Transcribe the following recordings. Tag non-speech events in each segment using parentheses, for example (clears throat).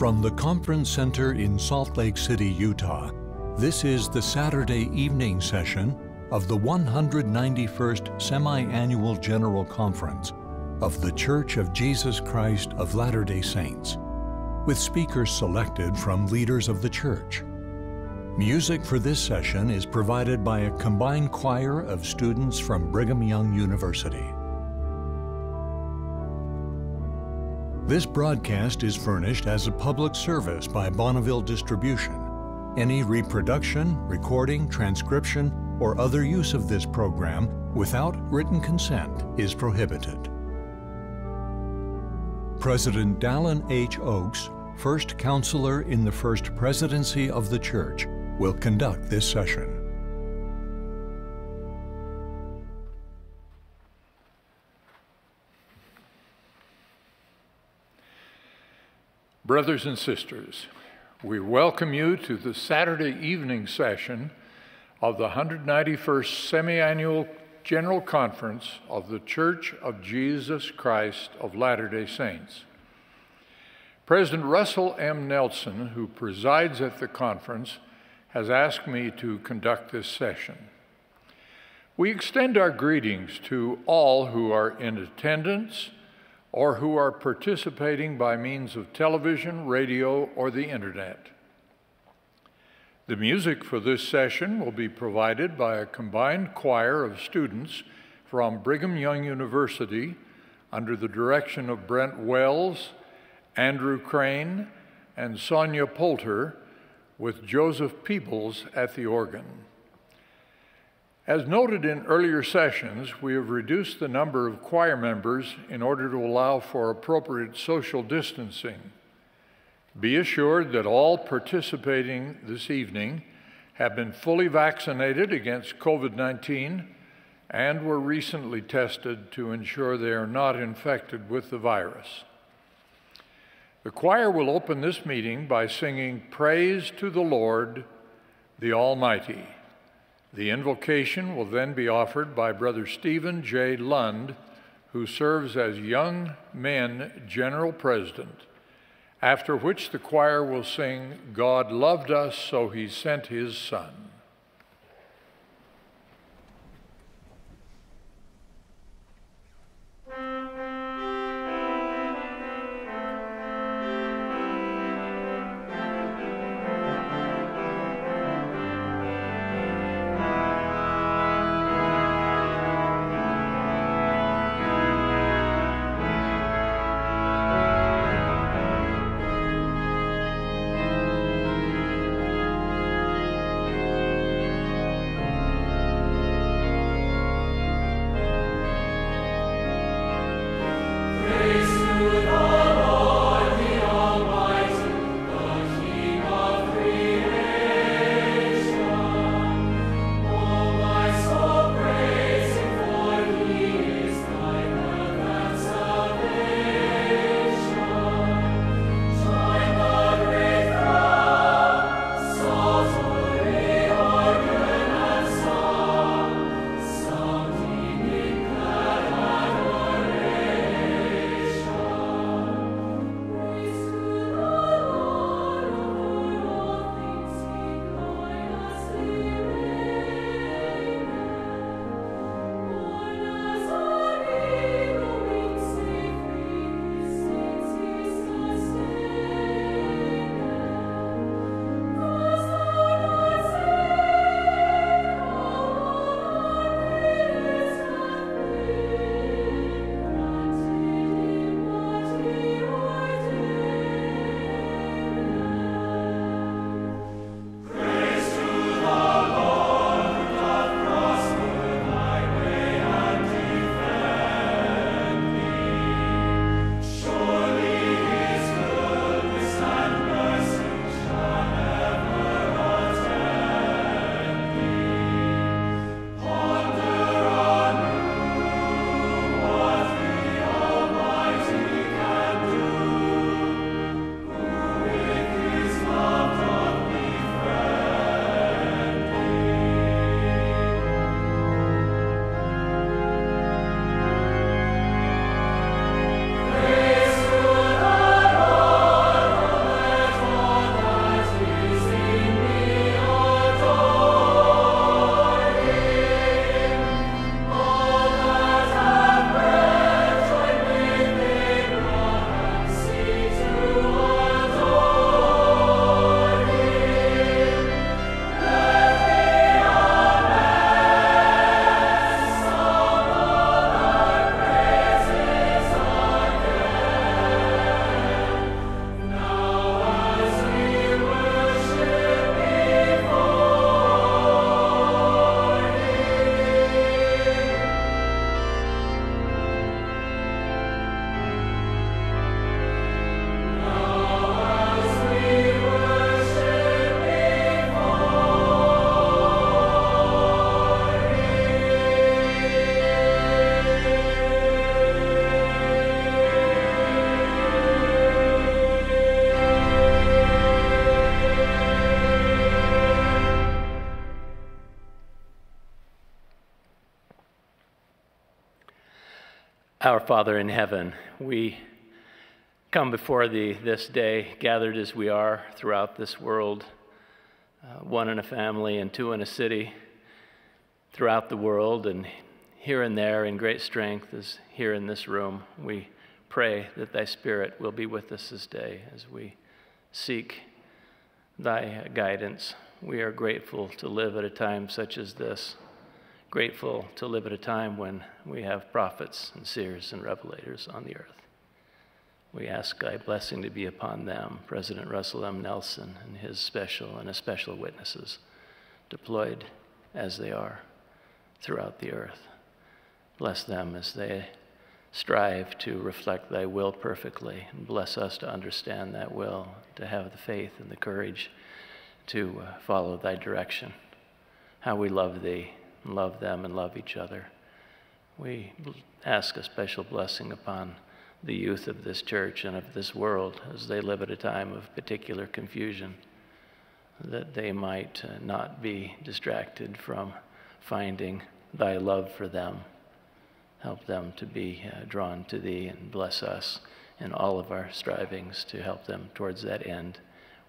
From the Conference Center in Salt Lake City, Utah, this is the Saturday evening session of the 191st Semi Annual General Conference of The Church of Jesus Christ of Latter day Saints, with speakers selected from leaders of the church. Music for this session is provided by a combined choir of students from Brigham Young University. This broadcast is furnished as a public service by Bonneville Distribution. Any reproduction, recording, transcription, or other use of this program without written consent is prohibited. President Dallin H. Oaks, first counselor in the First Presidency of the Church, will conduct this session. Brothers and sisters, we welcome you to the Saturday evening session of the 191st Semi-Annual General Conference of the Church of Jesus Christ of Latter-day Saints. President Russell M. Nelson, who presides at the conference, has asked me to conduct this session. We extend our greetings to all who are in attendance or who are participating by means of television, radio, or the internet. The music for this session will be provided by a combined choir of students from Brigham Young University under the direction of Brent Wells, Andrew Crane, and Sonia Poulter, with Joseph Peebles at the organ. As noted in earlier sessions, we have reduced the number of choir members in order to allow for appropriate social distancing. Be assured that all participating this evening have been fully vaccinated against COVID 19 and were recently tested to ensure they are not infected with the virus. The choir will open this meeting by singing Praise to the Lord, the Almighty. The invocation will then be offered by Brother Steven J. Lund, who serves as Young Men General President, after which the choir will sing, God loved us, so he sent his Son. Our Father in heaven, we come before Thee this day, gathered as we are throughout this world, uh, one in a family and two in a city, throughout the world, and here and there in great strength, as here in this room. We pray that Thy Spirit will be with us this day as we seek Thy guidance. We are grateful to live at a time such as this grateful to live at a time when we have prophets and seers and revelators on the earth. We ask thy blessing to be upon them, President Russell M. Nelson and his special and especial witnesses deployed as they are throughout the earth. Bless them as they strive to reflect thy will perfectly, and bless us to understand that will, to have the faith and the courage to uh, follow thy direction. How we love thee love them and love each other. We ask a special blessing upon the youth of this church and of this world as they live at a time of particular confusion, that they might uh, not be distracted from finding thy love for them. Help them to be uh, drawn to thee and bless us in all of our strivings to help them towards that end.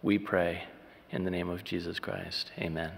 We pray in the name of Jesus Christ. Amen.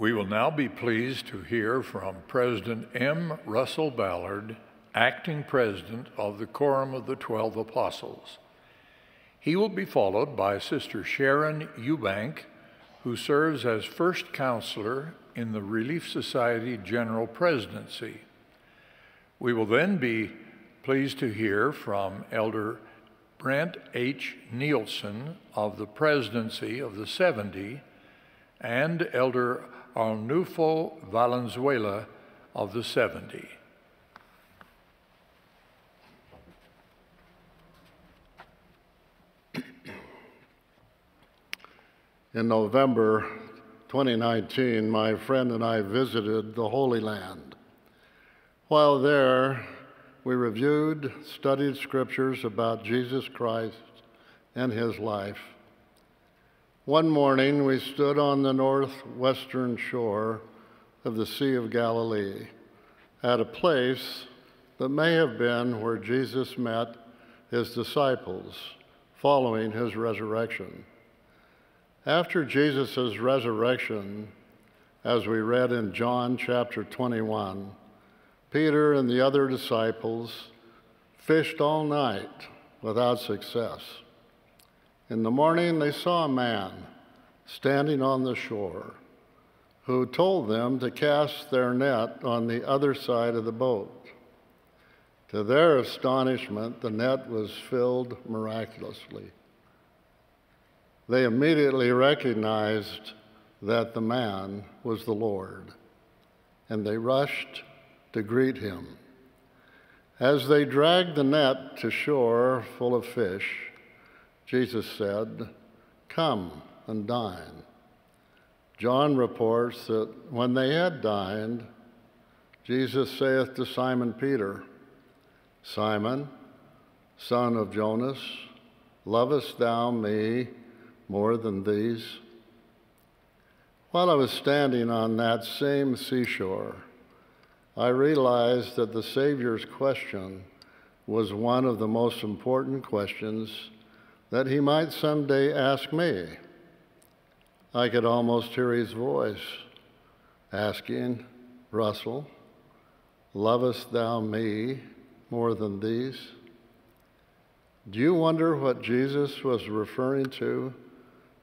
We will now be pleased to hear from President M. Russell Ballard, acting president of the Quorum of the Twelve Apostles. He will be followed by Sister Sharon Eubank, who serves as first counselor in the Relief Society General Presidency. We will then be pleased to hear from Elder Brent H. Nielson of the Presidency of the 70 and Elder Arnulfo Valenzuela of the 70. (clears throat) In November 2019, my friend and I visited the Holy Land. While there, we reviewed, studied scriptures about Jesus Christ and his life. One morning, we stood on the northwestern shore of the Sea of Galilee at a place that may have been where Jesus met his disciples following his resurrection. After Jesus' resurrection, as we read in John chapter 21, Peter and the other disciples fished all night without success. In the morning, they saw a man standing on the shore who told them to cast their net on the other side of the boat. To their astonishment, the net was filled miraculously they immediately recognized that the man was the Lord, and they rushed to greet him. As they dragged the net to shore full of fish, Jesus said, Come and dine. John reports that when they had dined, Jesus saith to Simon Peter, Simon, son of Jonas, lovest thou me more than these? While I was standing on that same seashore, I realized that the Savior's question was one of the most important questions that he might someday ask me. I could almost hear his voice asking, Russell, lovest thou me more than these? Do you wonder what Jesus was referring to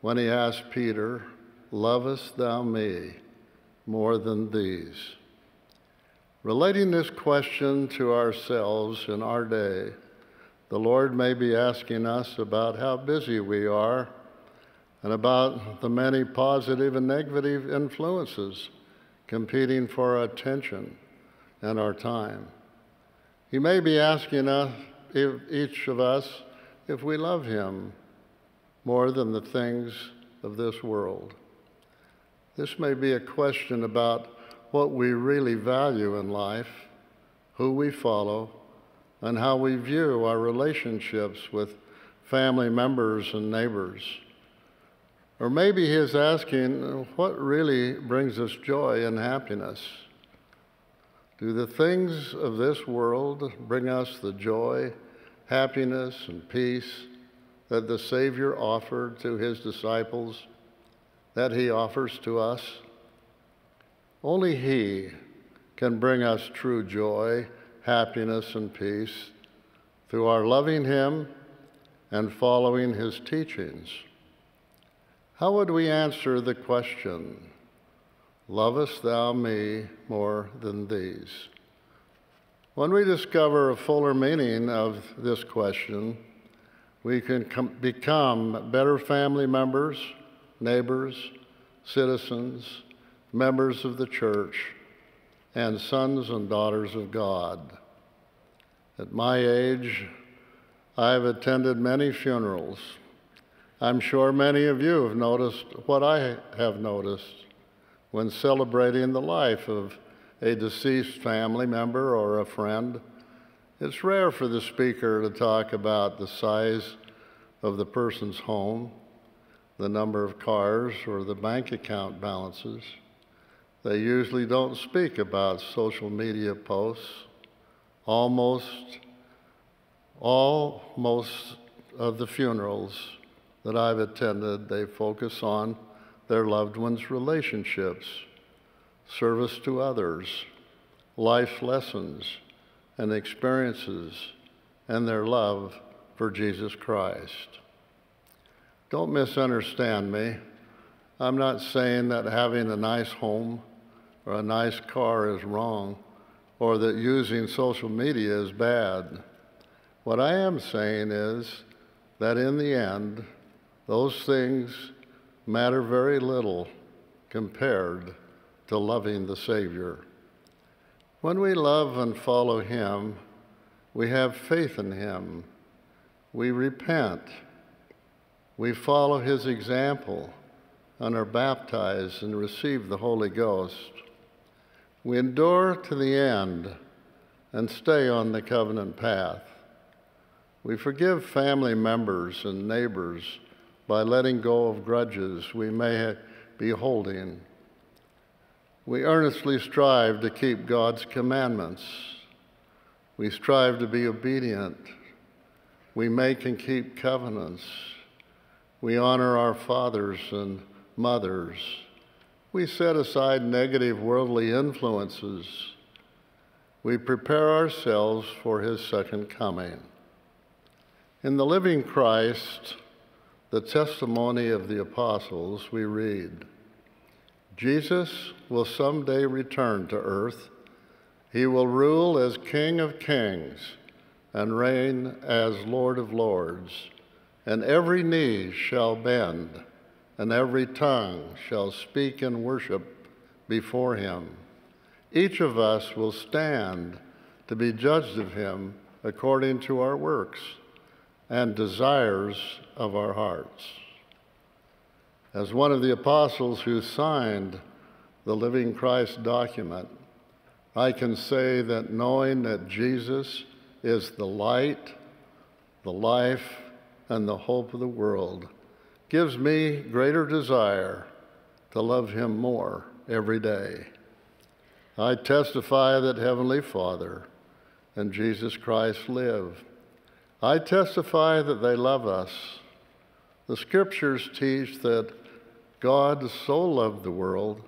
when he asked Peter, Lovest thou me more than these? Relating this question to ourselves in our day, the Lord may be asking us about how busy we are and about the many positive and negative influences competing for our attention and our time. He may be asking us, each of us, if we love Him more than the things of this world. This may be a question about what we really value in life, who we follow, and how we view our relationships with family members and neighbors. Or maybe he's asking, what really brings us joy and happiness? Do the things of this world bring us the joy, happiness, and peace that the Savior offered to his disciples, that he offers to us? Only he can bring us true joy, happiness, and peace through our loving him and following his teachings. How would we answer the question, Lovest thou me more than these? When we discover a fuller meaning of this question, we can com- become better family members, neighbors, citizens, members of the church, and sons and daughters of God. At my age, I've attended many funerals. I'm sure many of you have noticed what I have noticed when celebrating the life of a deceased family member or a friend it's rare for the speaker to talk about the size of the person's home, the number of cars, or the bank account balances. They usually don't speak about social media posts. Almost all most of the funerals that I've attended, they focus on their loved ones' relationships service to others, life lessons and experiences, and their love for Jesus Christ. Don't misunderstand me. I'm not saying that having a nice home or a nice car is wrong or that using social media is bad. What I am saying is that in the end, those things matter very little compared to loving the Savior. When we love and follow Him, we have faith in Him. We repent. We follow His example and are baptized and receive the Holy Ghost. We endure to the end and stay on the covenant path. We forgive family members and neighbors by letting go of grudges we may be holding. We earnestly strive to keep God's commandments. We strive to be obedient. We make and keep covenants. We honor our fathers and mothers. We set aside negative worldly influences. We prepare ourselves for his second coming. In the living Christ, the testimony of the apostles, we read Jesus will someday return to earth. He will rule as King of kings and reign as Lord of lords, and every knee shall bend and every tongue shall speak and worship before him. Each of us will stand to be judged of him according to our works and desires of our hearts. As one of the apostles who signed the Living Christ document, I can say that knowing that Jesus is the light, the life, and the hope of the world gives me greater desire to love Him more every day. I testify that Heavenly Father and Jesus Christ live. I testify that they love us. The scriptures teach that God so loved the world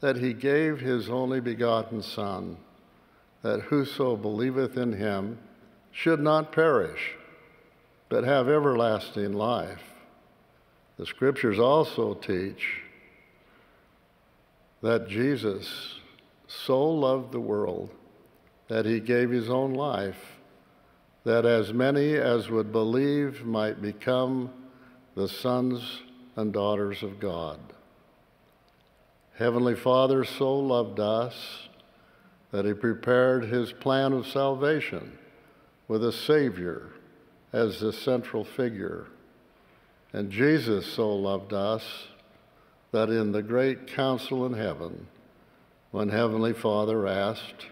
that he gave his only begotten Son, that whoso believeth in him should not perish, but have everlasting life. The scriptures also teach that Jesus so loved the world that he gave his own life, that as many as would believe might become the sons and daughters of God. Heavenly Father so loved us that he prepared his plan of salvation with a Savior as the central figure. And Jesus so loved us that in the great council in heaven, when Heavenly Father asked,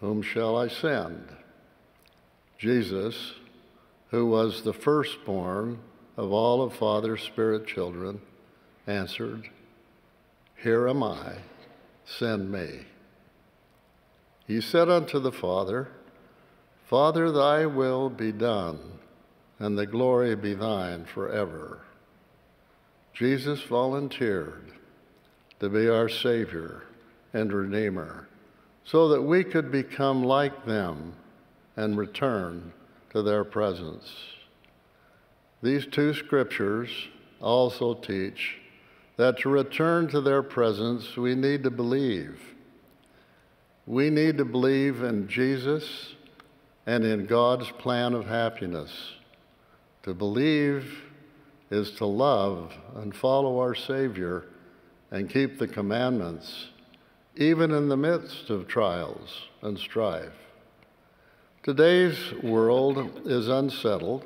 Whom shall I send? Jesus, who was the firstborn of all of Father's spirit children, answered, Here am I, send me. He said unto the Father, Father, thy will be done and the glory be thine forever. Jesus volunteered to be our Savior and Redeemer so that we could become like them and return to their presence. These two scriptures also teach that to return to their presence, we need to believe. We need to believe in Jesus and in God's plan of happiness. To believe is to love and follow our Savior and keep the commandments, even in the midst of trials and strife. Today's world is unsettled.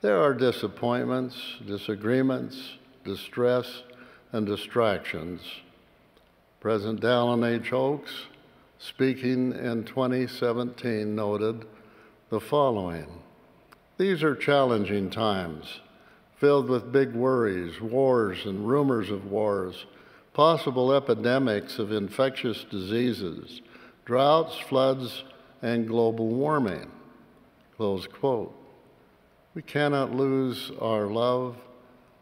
There are disappointments, disagreements, distress, and distractions. President Dallin H. Oaks, speaking in 2017, noted the following these are challenging times, filled with big worries, wars and rumors of wars, possible epidemics of infectious diseases, droughts, floods, and global warming. Close quote. We cannot lose our love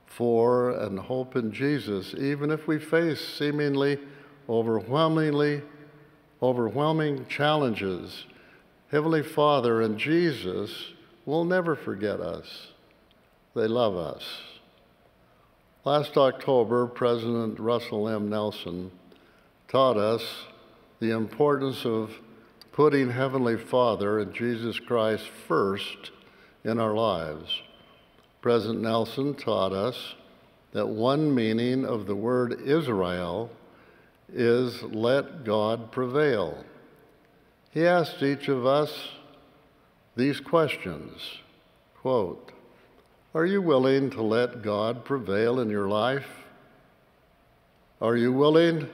for and hope in Jesus, even if we face seemingly overwhelmingly, overwhelming challenges, Heavenly Father and Jesus will never forget us. They love us. Last October, President Russell M. Nelson taught us the importance of putting Heavenly Father and Jesus Christ first in our lives. President Nelson taught us that one meaning of the word Israel is let God prevail. He asked each of us these questions quote, Are you willing to let God prevail in your life? Are you willing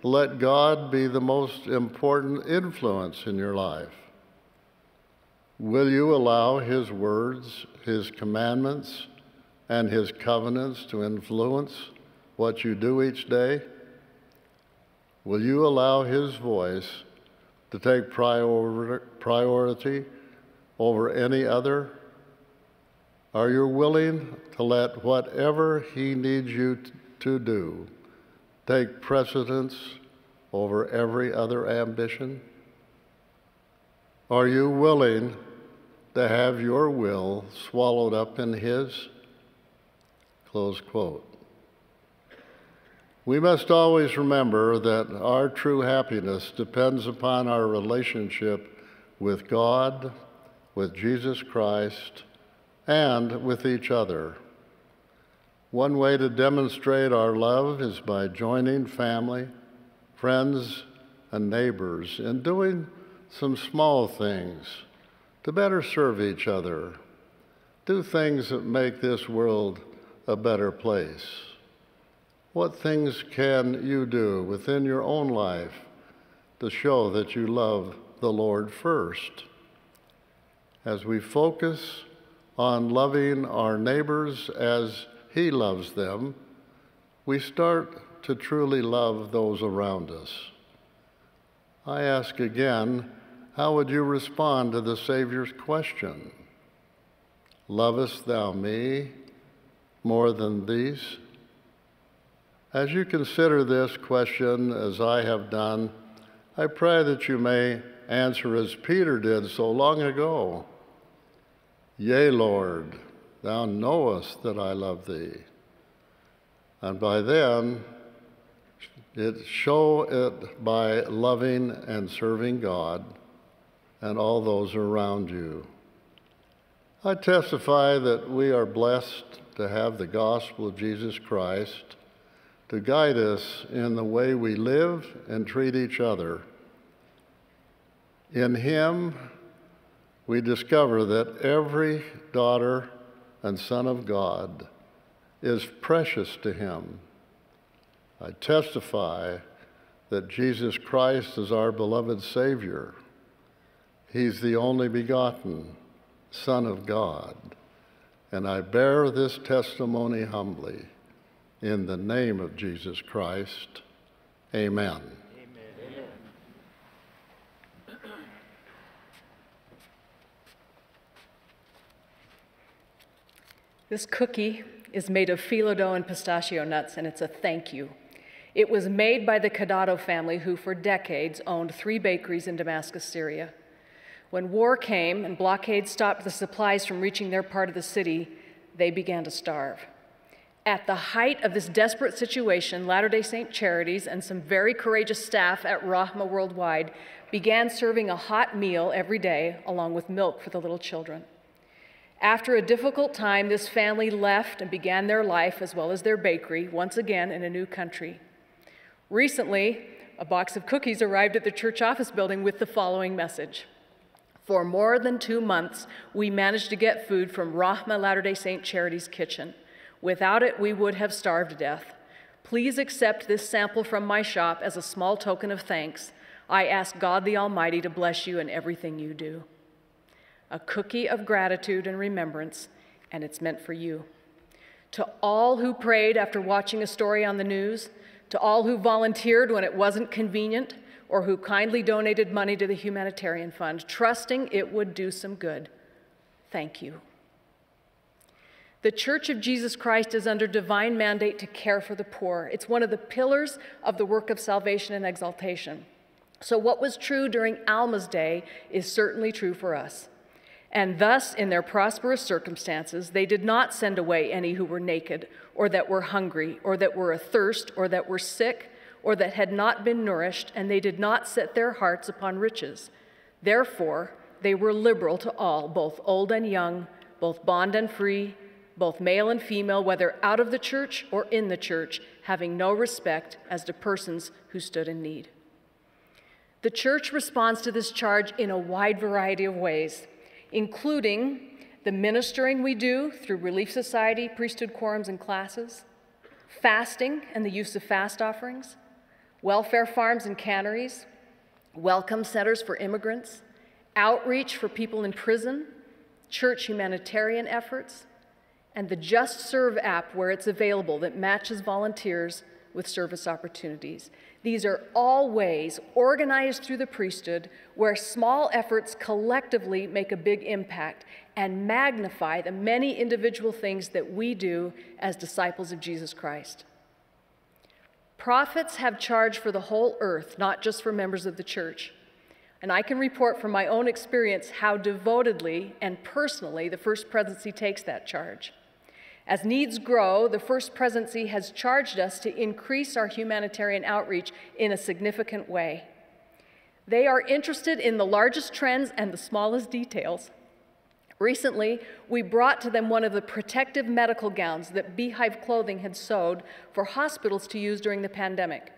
to let God be the most important influence in your life? Will you allow His words, His commandments, and His covenants to influence what you do each day? Will you allow His voice to take prior- priority over any other? Are you willing to let whatever He needs you to do take precedence over every other ambition? Are you willing to have your will swallowed up in His? Close quote. We must always remember that our true happiness depends upon our relationship with God, with Jesus Christ, and with each other. One way to demonstrate our love is by joining family, friends, and neighbors in doing some small things to better serve each other. Do things that make this world a better place. What things can you do within your own life to show that you love the Lord first? As we focus on loving our neighbors as He loves them, we start to truly love those around us. I ask again, how would you respond to the Savior's question? Lovest thou me more than these? As you consider this question, as I have done, I pray that you may answer as Peter did so long ago Yea, Lord, thou knowest that I love thee. And by then, it show it by loving and serving God and all those around you. I testify that we are blessed to have the gospel of Jesus Christ to guide us in the way we live and treat each other. In Him, we discover that every daughter and son of God is precious to Him. I testify that Jesus Christ is our beloved Savior. He's the only begotten Son of God. And I bear this testimony humbly. In the name of Jesus Christ, amen. This cookie is made of phyllo dough and pistachio nuts, and it's a thank you. It was made by the Cadado family, who for decades owned three bakeries in Damascus, Syria. When war came and blockades stopped the supplies from reaching their part of the city, they began to starve. At the height of this desperate situation, Latter day Saint Charities and some very courageous staff at Rahma Worldwide began serving a hot meal every day along with milk for the little children. After a difficult time, this family left and began their life as well as their bakery once again in a new country. Recently, a box of cookies arrived at the church office building with the following message. For more than two months, we managed to get food from Rahma Latter day Saint Charities kitchen. Without it, we would have starved to death. Please accept this sample from my shop as a small token of thanks. I ask God the Almighty to bless you in everything you do. A cookie of gratitude and remembrance, and it's meant for you. To all who prayed after watching a story on the news, to all who volunteered when it wasn't convenient, or who kindly donated money to the humanitarian fund, trusting it would do some good, thank you. The Church of Jesus Christ is under divine mandate to care for the poor. It's one of the pillars of the work of salvation and exaltation. So, what was true during Alma's day is certainly true for us. And thus, in their prosperous circumstances, they did not send away any who were naked, or that were hungry, or that were athirst, or that were sick, or that had not been nourished, and they did not set their hearts upon riches. Therefore, they were liberal to all, both old and young, both bond and free both male and female, whether out of the church or in the church, having no respect as to persons who stood in need. The church responds to this charge in a wide variety of ways, including the ministering we do through Relief Society, priesthood quorums, and classes, fasting and the use of fast offerings, welfare farms and canneries, welcome centers for immigrants, outreach for people in prison, church humanitarian efforts, and the Just Serve app where it's available that matches volunteers with service opportunities. These are all ways organized through the priesthood where small efforts collectively make a big impact and magnify the many individual things that we do as disciples of Jesus Christ. Prophets have charge for the whole earth, not just for members of the church. And I can report from my own experience how devotedly and personally the First Presidency takes that charge. As needs grow, the First Presidency has charged us to increase our humanitarian outreach in a significant way. They are interested in the largest trends and the smallest details. Recently, we brought to them one of the protective medical gowns that Beehive Clothing had sewed for hospitals to use during the pandemic.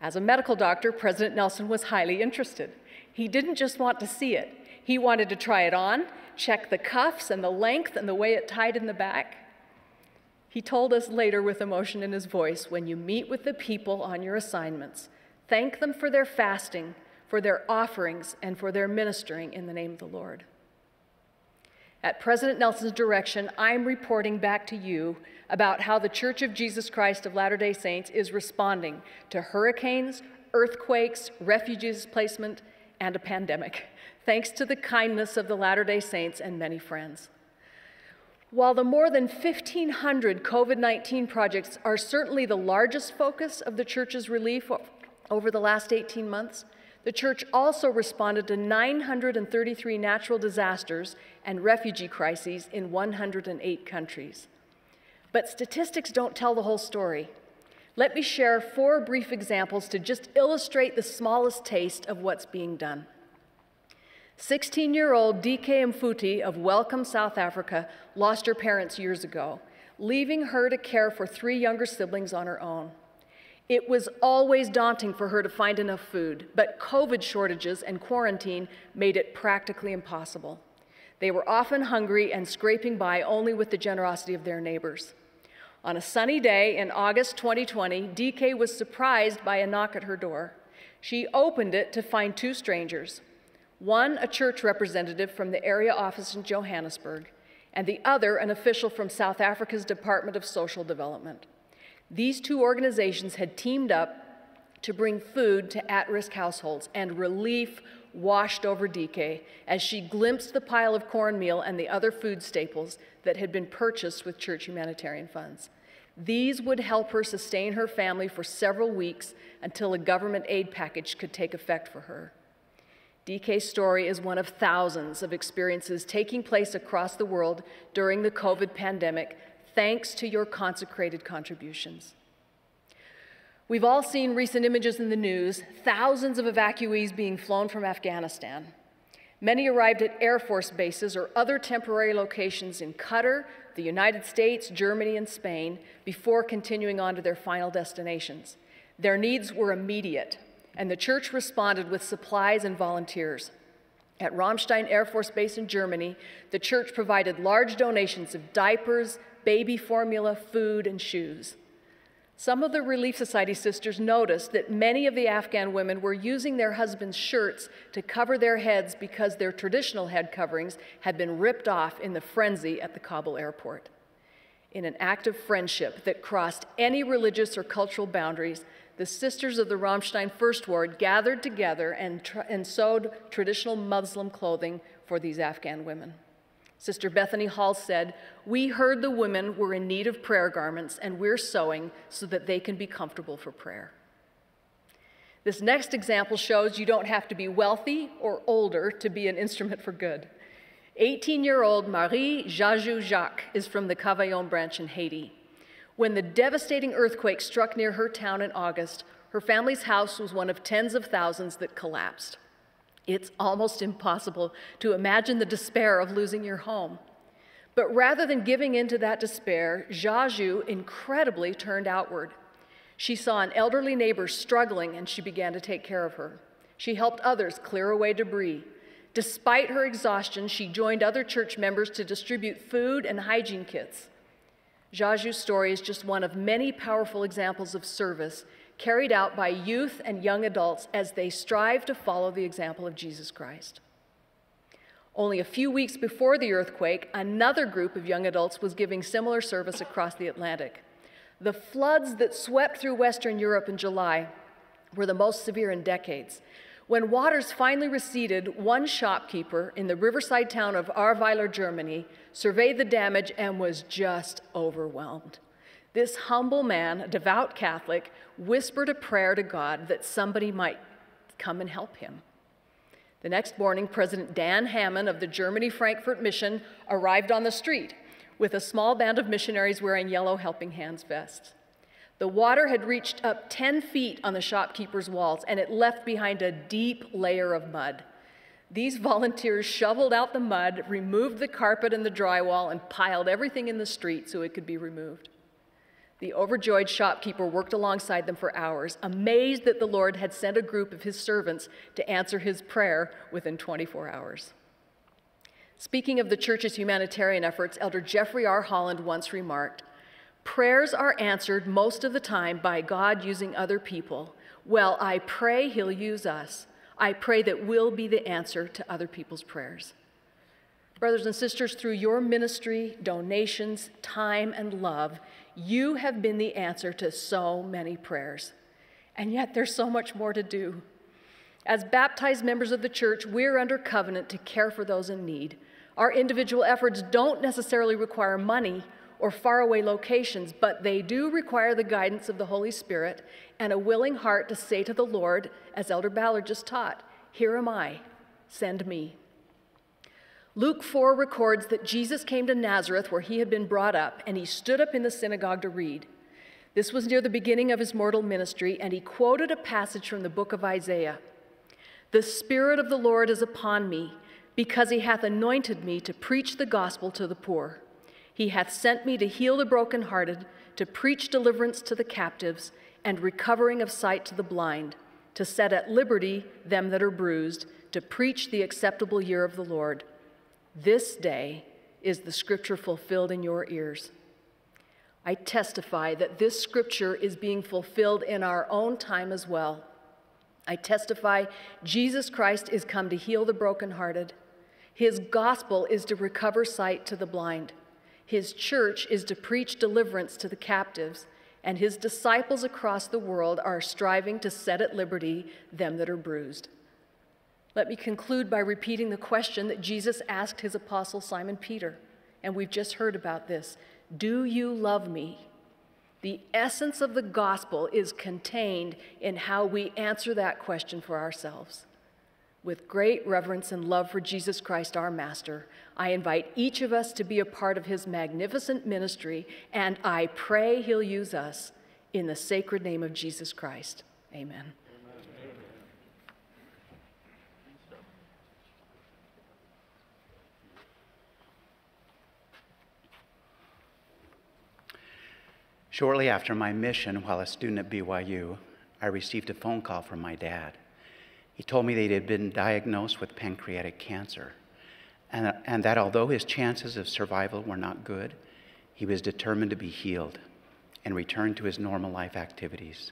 As a medical doctor, President Nelson was highly interested. He didn't just want to see it, he wanted to try it on, check the cuffs and the length and the way it tied in the back. He told us later with emotion in his voice when you meet with the people on your assignments, thank them for their fasting, for their offerings, and for their ministering in the name of the Lord. At President Nelson's direction, I'm reporting back to you about how the Church of Jesus Christ of Latter day Saints is responding to hurricanes, earthquakes, refugee displacement, and a pandemic, thanks to the kindness of the Latter day Saints and many friends. While the more than 1,500 COVID 19 projects are certainly the largest focus of the church's relief over the last 18 months, the church also responded to 933 natural disasters and refugee crises in 108 countries. But statistics don't tell the whole story. Let me share four brief examples to just illustrate the smallest taste of what's being done. 16 year old DK Mfuti of Welkom, South Africa, lost her parents years ago, leaving her to care for three younger siblings on her own. It was always daunting for her to find enough food, but COVID shortages and quarantine made it practically impossible. They were often hungry and scraping by only with the generosity of their neighbors. On a sunny day in August 2020, DK was surprised by a knock at her door. She opened it to find two strangers one a church representative from the area office in Johannesburg, and the other an official from South Africa's Department of Social Development. These two organizations had teamed up to bring food to at risk households, and relief washed over DK as she glimpsed the pile of cornmeal and the other food staples that had been purchased with church humanitarian funds. These would help her sustain her family for several weeks until a government aid package could take effect for her. DK's story is one of thousands of experiences taking place across the world during the COVID pandemic, thanks to your consecrated contributions. We've all seen recent images in the news thousands of evacuees being flown from Afghanistan. Many arrived at Air Force bases or other temporary locations in Qatar, the United States, Germany, and Spain before continuing on to their final destinations. Their needs were immediate and the church responded with supplies and volunteers. At Ramstein Air Force Base in Germany, the church provided large donations of diapers, baby formula, food, and shoes. Some of the Relief Society sisters noticed that many of the Afghan women were using their husbands' shirts to cover their heads because their traditional head coverings had been ripped off in the frenzy at the Kabul airport. In an act of friendship that crossed any religious or cultural boundaries, the sisters of the Ramstein First Ward gathered together and, and sewed traditional Muslim clothing for these Afghan women. Sister Bethany Hall said, We heard the women were in need of prayer garments, and we're sewing so that they can be comfortable for prayer. This next example shows you don't have to be wealthy or older to be an instrument for good. 18 year old Marie Jajou Jacques is from the Cavaillon branch in Haiti. When the devastating earthquake struck near her town in August, her family's house was one of tens of thousands that collapsed. It's almost impossible to imagine the despair of losing your home. But rather than giving in to that despair, Jajou incredibly turned outward. She saw an elderly neighbor struggling and she began to take care of her. She helped others clear away debris. Despite her exhaustion, she joined other church members to distribute food and hygiene kits. Jajou's story is just one of many powerful examples of service carried out by youth and young adults as they strive to follow the example of Jesus Christ. Only a few weeks before the earthquake, another group of young adults was giving similar service across the Atlantic. The floods that swept through Western Europe in July were the most severe in decades. When waters finally receded, one shopkeeper in the riverside town of Ahrweiler, Germany, surveyed the damage and was just overwhelmed. This humble man, a devout Catholic, whispered a prayer to God that somebody might come and help him. The next morning, President Dan Hammond of the Germany Frankfurt Mission arrived on the street with a small band of missionaries wearing yellow Helping Hands vests. The water had reached up 10 feet on the shopkeeper's walls, and it left behind a deep layer of mud. These volunteers shoveled out the mud, removed the carpet and the drywall, and piled everything in the street so it could be removed. The overjoyed shopkeeper worked alongside them for hours, amazed that the Lord had sent a group of his servants to answer his prayer within 24 hours. Speaking of the church's humanitarian efforts, Elder Jeffrey R. Holland once remarked Prayers are answered most of the time by God using other people. Well, I pray he'll use us. I pray that we'll be the answer to other people's prayers. Brothers and sisters, through your ministry, donations, time, and love, you have been the answer to so many prayers. And yet there's so much more to do. As baptized members of the church, we're under covenant to care for those in need. Our individual efforts don't necessarily require money or faraway locations, but they do require the guidance of the Holy Spirit and a willing heart to say to the Lord, as Elder Ballard just taught, Here am I, send me. Luke 4 records that Jesus came to Nazareth where he had been brought up, and he stood up in the synagogue to read. This was near the beginning of his mortal ministry, and he quoted a passage from the book of Isaiah The Spirit of the Lord is upon me, because he hath anointed me to preach the gospel to the poor. He hath sent me to heal the brokenhearted, to preach deliverance to the captives, and recovering of sight to the blind, to set at liberty them that are bruised, to preach the acceptable year of the Lord. This day is the scripture fulfilled in your ears. I testify that this scripture is being fulfilled in our own time as well. I testify Jesus Christ is come to heal the brokenhearted. His gospel is to recover sight to the blind. His church is to preach deliverance to the captives, and his disciples across the world are striving to set at liberty them that are bruised. Let me conclude by repeating the question that Jesus asked his apostle Simon Peter, and we've just heard about this Do you love me? The essence of the gospel is contained in how we answer that question for ourselves. With great reverence and love for Jesus Christ, our Master, I invite each of us to be a part of his magnificent ministry, and I pray he'll use us in the sacred name of Jesus Christ. Amen. Shortly after my mission while a student at BYU, I received a phone call from my dad. He told me that he had been diagnosed with pancreatic cancer, and, and that although his chances of survival were not good, he was determined to be healed and return to his normal life activities.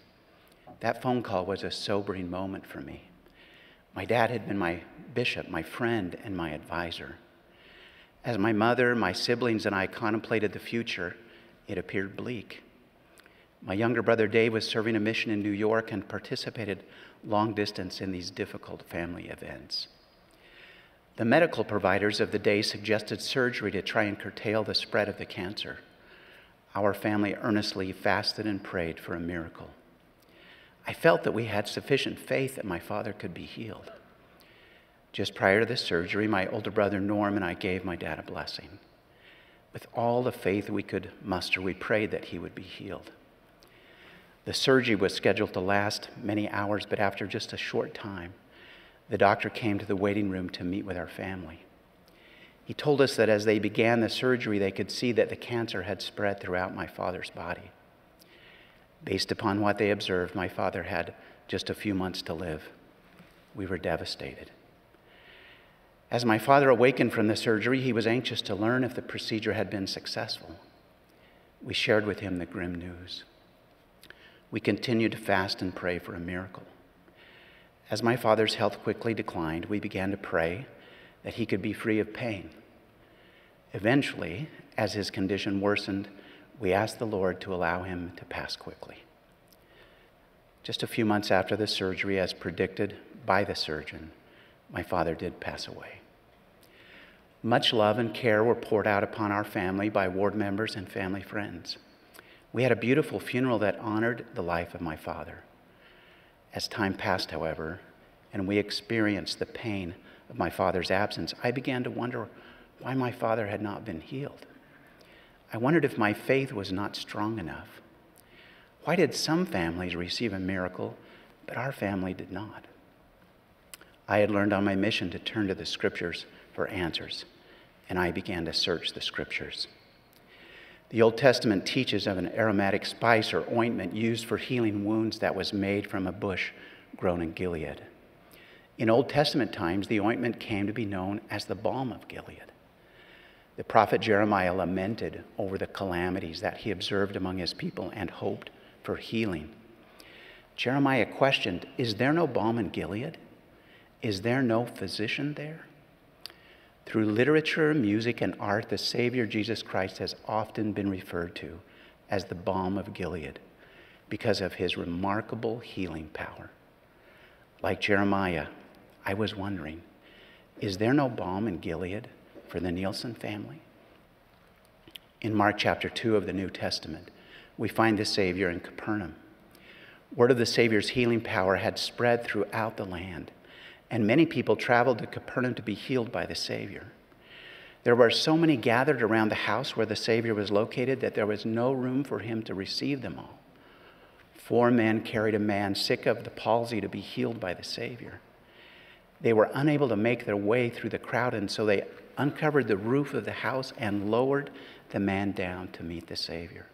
That phone call was a sobering moment for me. My dad had been my bishop, my friend, and my advisor. As my mother, my siblings, and I contemplated the future, it appeared bleak. My younger brother Dave was serving a mission in New York and participated long distance in these difficult family events. The medical providers of the day suggested surgery to try and curtail the spread of the cancer. Our family earnestly fasted and prayed for a miracle. I felt that we had sufficient faith that my father could be healed. Just prior to the surgery, my older brother Norm and I gave my dad a blessing. With all the faith we could muster, we prayed that he would be healed. The surgery was scheduled to last many hours, but after just a short time, the doctor came to the waiting room to meet with our family. He told us that as they began the surgery, they could see that the cancer had spread throughout my father's body. Based upon what they observed, my father had just a few months to live. We were devastated. As my father awakened from the surgery, he was anxious to learn if the procedure had been successful. We shared with him the grim news. We continued to fast and pray for a miracle. As my father's health quickly declined, we began to pray that he could be free of pain. Eventually, as his condition worsened, we asked the Lord to allow him to pass quickly. Just a few months after the surgery, as predicted by the surgeon, my father did pass away. Much love and care were poured out upon our family by ward members and family friends. We had a beautiful funeral that honored the life of my father. As time passed, however, and we experienced the pain of my father's absence, I began to wonder why my father had not been healed. I wondered if my faith was not strong enough. Why did some families receive a miracle, but our family did not? I had learned on my mission to turn to the scriptures for answers, and I began to search the scriptures. The Old Testament teaches of an aromatic spice or ointment used for healing wounds that was made from a bush grown in Gilead. In Old Testament times, the ointment came to be known as the balm of Gilead. The prophet Jeremiah lamented over the calamities that he observed among his people and hoped for healing. Jeremiah questioned Is there no balm in Gilead? Is there no physician there? Through literature, music, and art, the Savior Jesus Christ has often been referred to as the balm of Gilead because of his remarkable healing power. Like Jeremiah, I was wondering is there no balm in Gilead for the Nielson family? In Mark chapter 2 of the New Testament, we find the Savior in Capernaum. Word of the Savior's healing power had spread throughout the land and many people traveled to Capernaum to be healed by the Savior. There were so many gathered around the house where the Savior was located that there was no room for him to receive them all. Four men carried a man sick of the palsy to be healed by the Savior. They were unable to make their way through the crowd, and so they uncovered the roof of the house and lowered the man down to meet the Savior.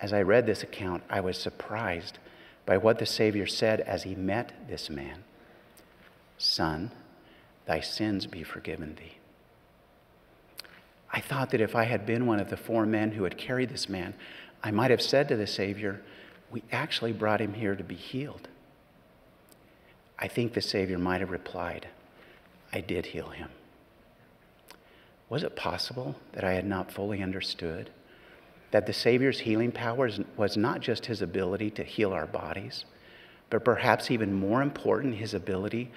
As I read this account, I was surprised by what the Savior said as he met this man. Son, thy sins be forgiven thee. I thought that if I had been one of the four men who had carried this man, I might have said to the Savior, We actually brought him here to be healed. I think the Savior might have replied, I did heal him. Was it possible that I had not fully understood that the Savior's healing power was not just his ability to heal our bodies, but perhaps even more important, his ability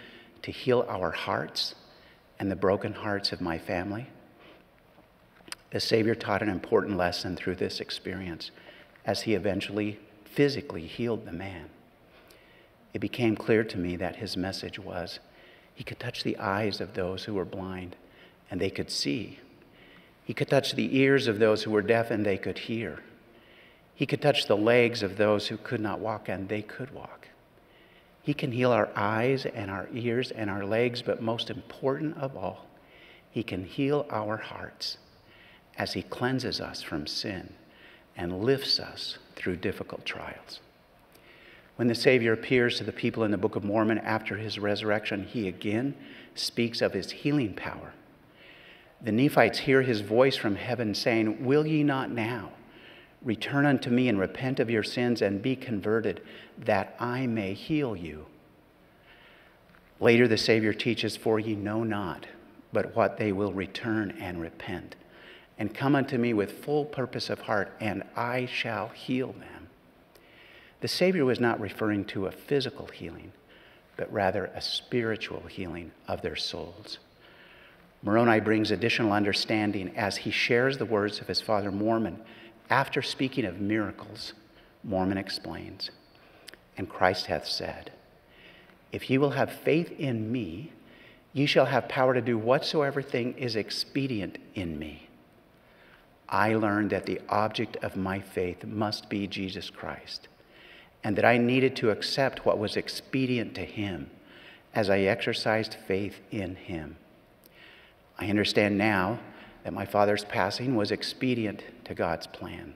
to heal our hearts and the broken hearts of my family. The Savior taught an important lesson through this experience as he eventually physically healed the man. It became clear to me that his message was he could touch the eyes of those who were blind and they could see. He could touch the ears of those who were deaf and they could hear. He could touch the legs of those who could not walk and they could walk. He can heal our eyes and our ears and our legs, but most important of all, He can heal our hearts as He cleanses us from sin and lifts us through difficult trials. When the Savior appears to the people in the Book of Mormon after his resurrection, he again speaks of his healing power. The Nephites hear his voice from heaven saying, Will ye not now? Return unto me and repent of your sins and be converted, that I may heal you. Later, the Savior teaches, For ye know not, but what they will return and repent, and come unto me with full purpose of heart, and I shall heal them. The Savior was not referring to a physical healing, but rather a spiritual healing of their souls, Moroni brings additional understanding as he shares the words of his father Mormon. After speaking of miracles, Mormon explains, And Christ hath said, If ye will have faith in me, ye shall have power to do whatsoever thing is expedient in me. I learned that the object of my faith must be Jesus Christ, and that I needed to accept what was expedient to him as I exercised faith in him. I understand now that my father's passing was expedient to God's plan.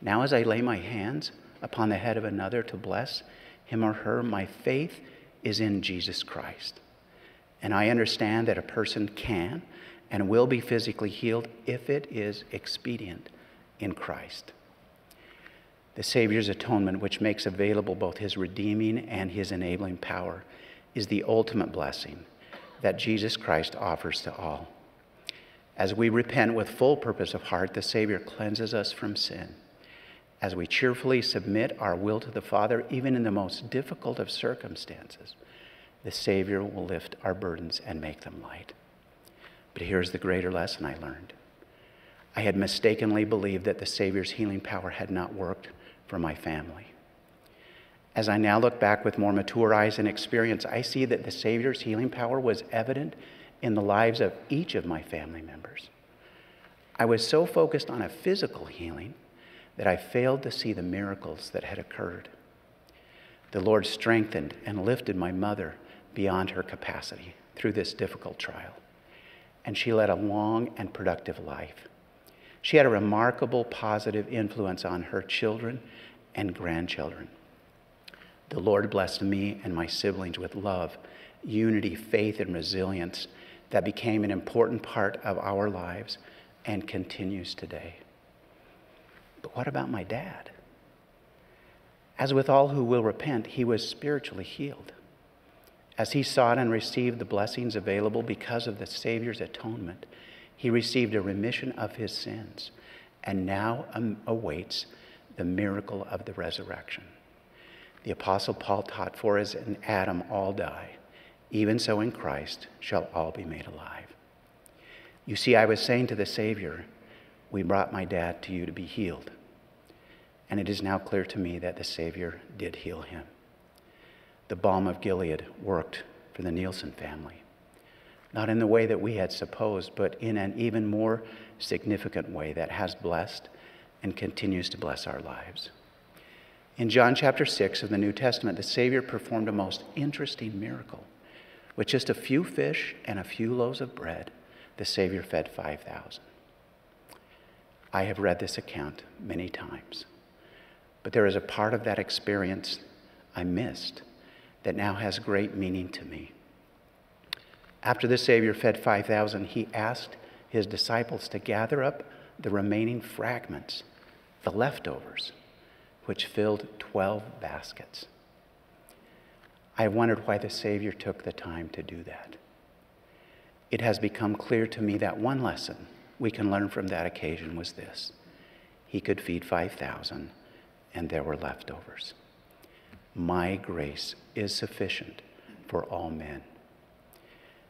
Now, as I lay my hands upon the head of another to bless him or her, my faith is in Jesus Christ. And I understand that a person can and will be physically healed if it is expedient in Christ. The Savior's atonement, which makes available both his redeeming and his enabling power, is the ultimate blessing that Jesus Christ offers to all. As we repent with full purpose of heart, the Savior cleanses us from sin. As we cheerfully submit our will to the Father, even in the most difficult of circumstances, the Savior will lift our burdens and make them light. But here's the greater lesson I learned. I had mistakenly believed that the Savior's healing power had not worked for my family. As I now look back with more mature eyes and experience, I see that the Savior's healing power was evident in the lives of each of my family members. I was so focused on a physical healing that I failed to see the miracles that had occurred. The Lord strengthened and lifted my mother beyond her capacity through this difficult trial, and she led a long and productive life. She had a remarkable positive influence on her children and grandchildren. The Lord blessed me and my siblings with love, unity, faith, and resilience that became an important part of our lives and continues today. But what about my dad? As with all who will repent, he was spiritually healed. As he sought and received the blessings available because of the Savior's atonement, he received a remission of his sins and now awaits the miracle of the resurrection. The Apostle Paul taught, For as in Adam all die, even so in Christ shall all be made alive. You see, I was saying to the Savior, We brought my dad to you to be healed. And it is now clear to me that the Savior did heal him. The balm of Gilead worked for the Nielson family. Not in the way that we had supposed, but in an even more significant way that has blessed and continues to bless our lives. In John chapter 6 of the New Testament, the Savior performed a most interesting miracle. With just a few fish and a few loaves of bread, the Savior fed 5,000. I have read this account many times, but there is a part of that experience I missed that now has great meaning to me. After the Savior fed 5,000, he asked his disciples to gather up the remaining fragments, the leftovers which filled 12 baskets. I wondered why the Savior took the time to do that. It has become clear to me that one lesson we can learn from that occasion was this He could feed 5,000, and there were leftovers. My grace is sufficient for all men.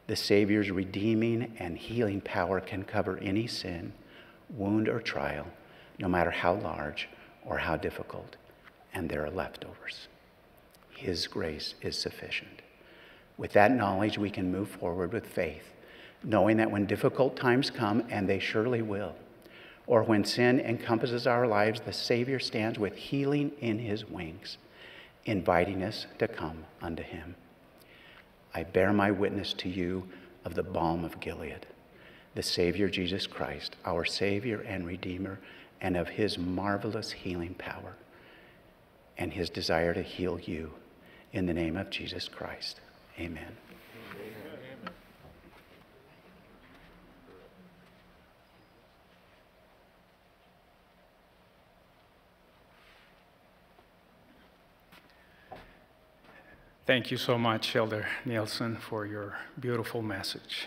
The Savior's redeeming and healing power can cover any sin, wound, or trial, no matter how large or how difficult, and there are leftovers. His grace is sufficient. With that knowledge, we can move forward with faith, knowing that when difficult times come, and they surely will, or when sin encompasses our lives, the Savior stands with healing in his wings, inviting us to come unto him. I bear my witness to you of the balm of Gilead, the Savior Jesus Christ, our Savior and Redeemer and of his marvelous healing power and his desire to heal you in the name of Jesus Christ. Amen. Thank you so much, Elder Nielson, for your beautiful message.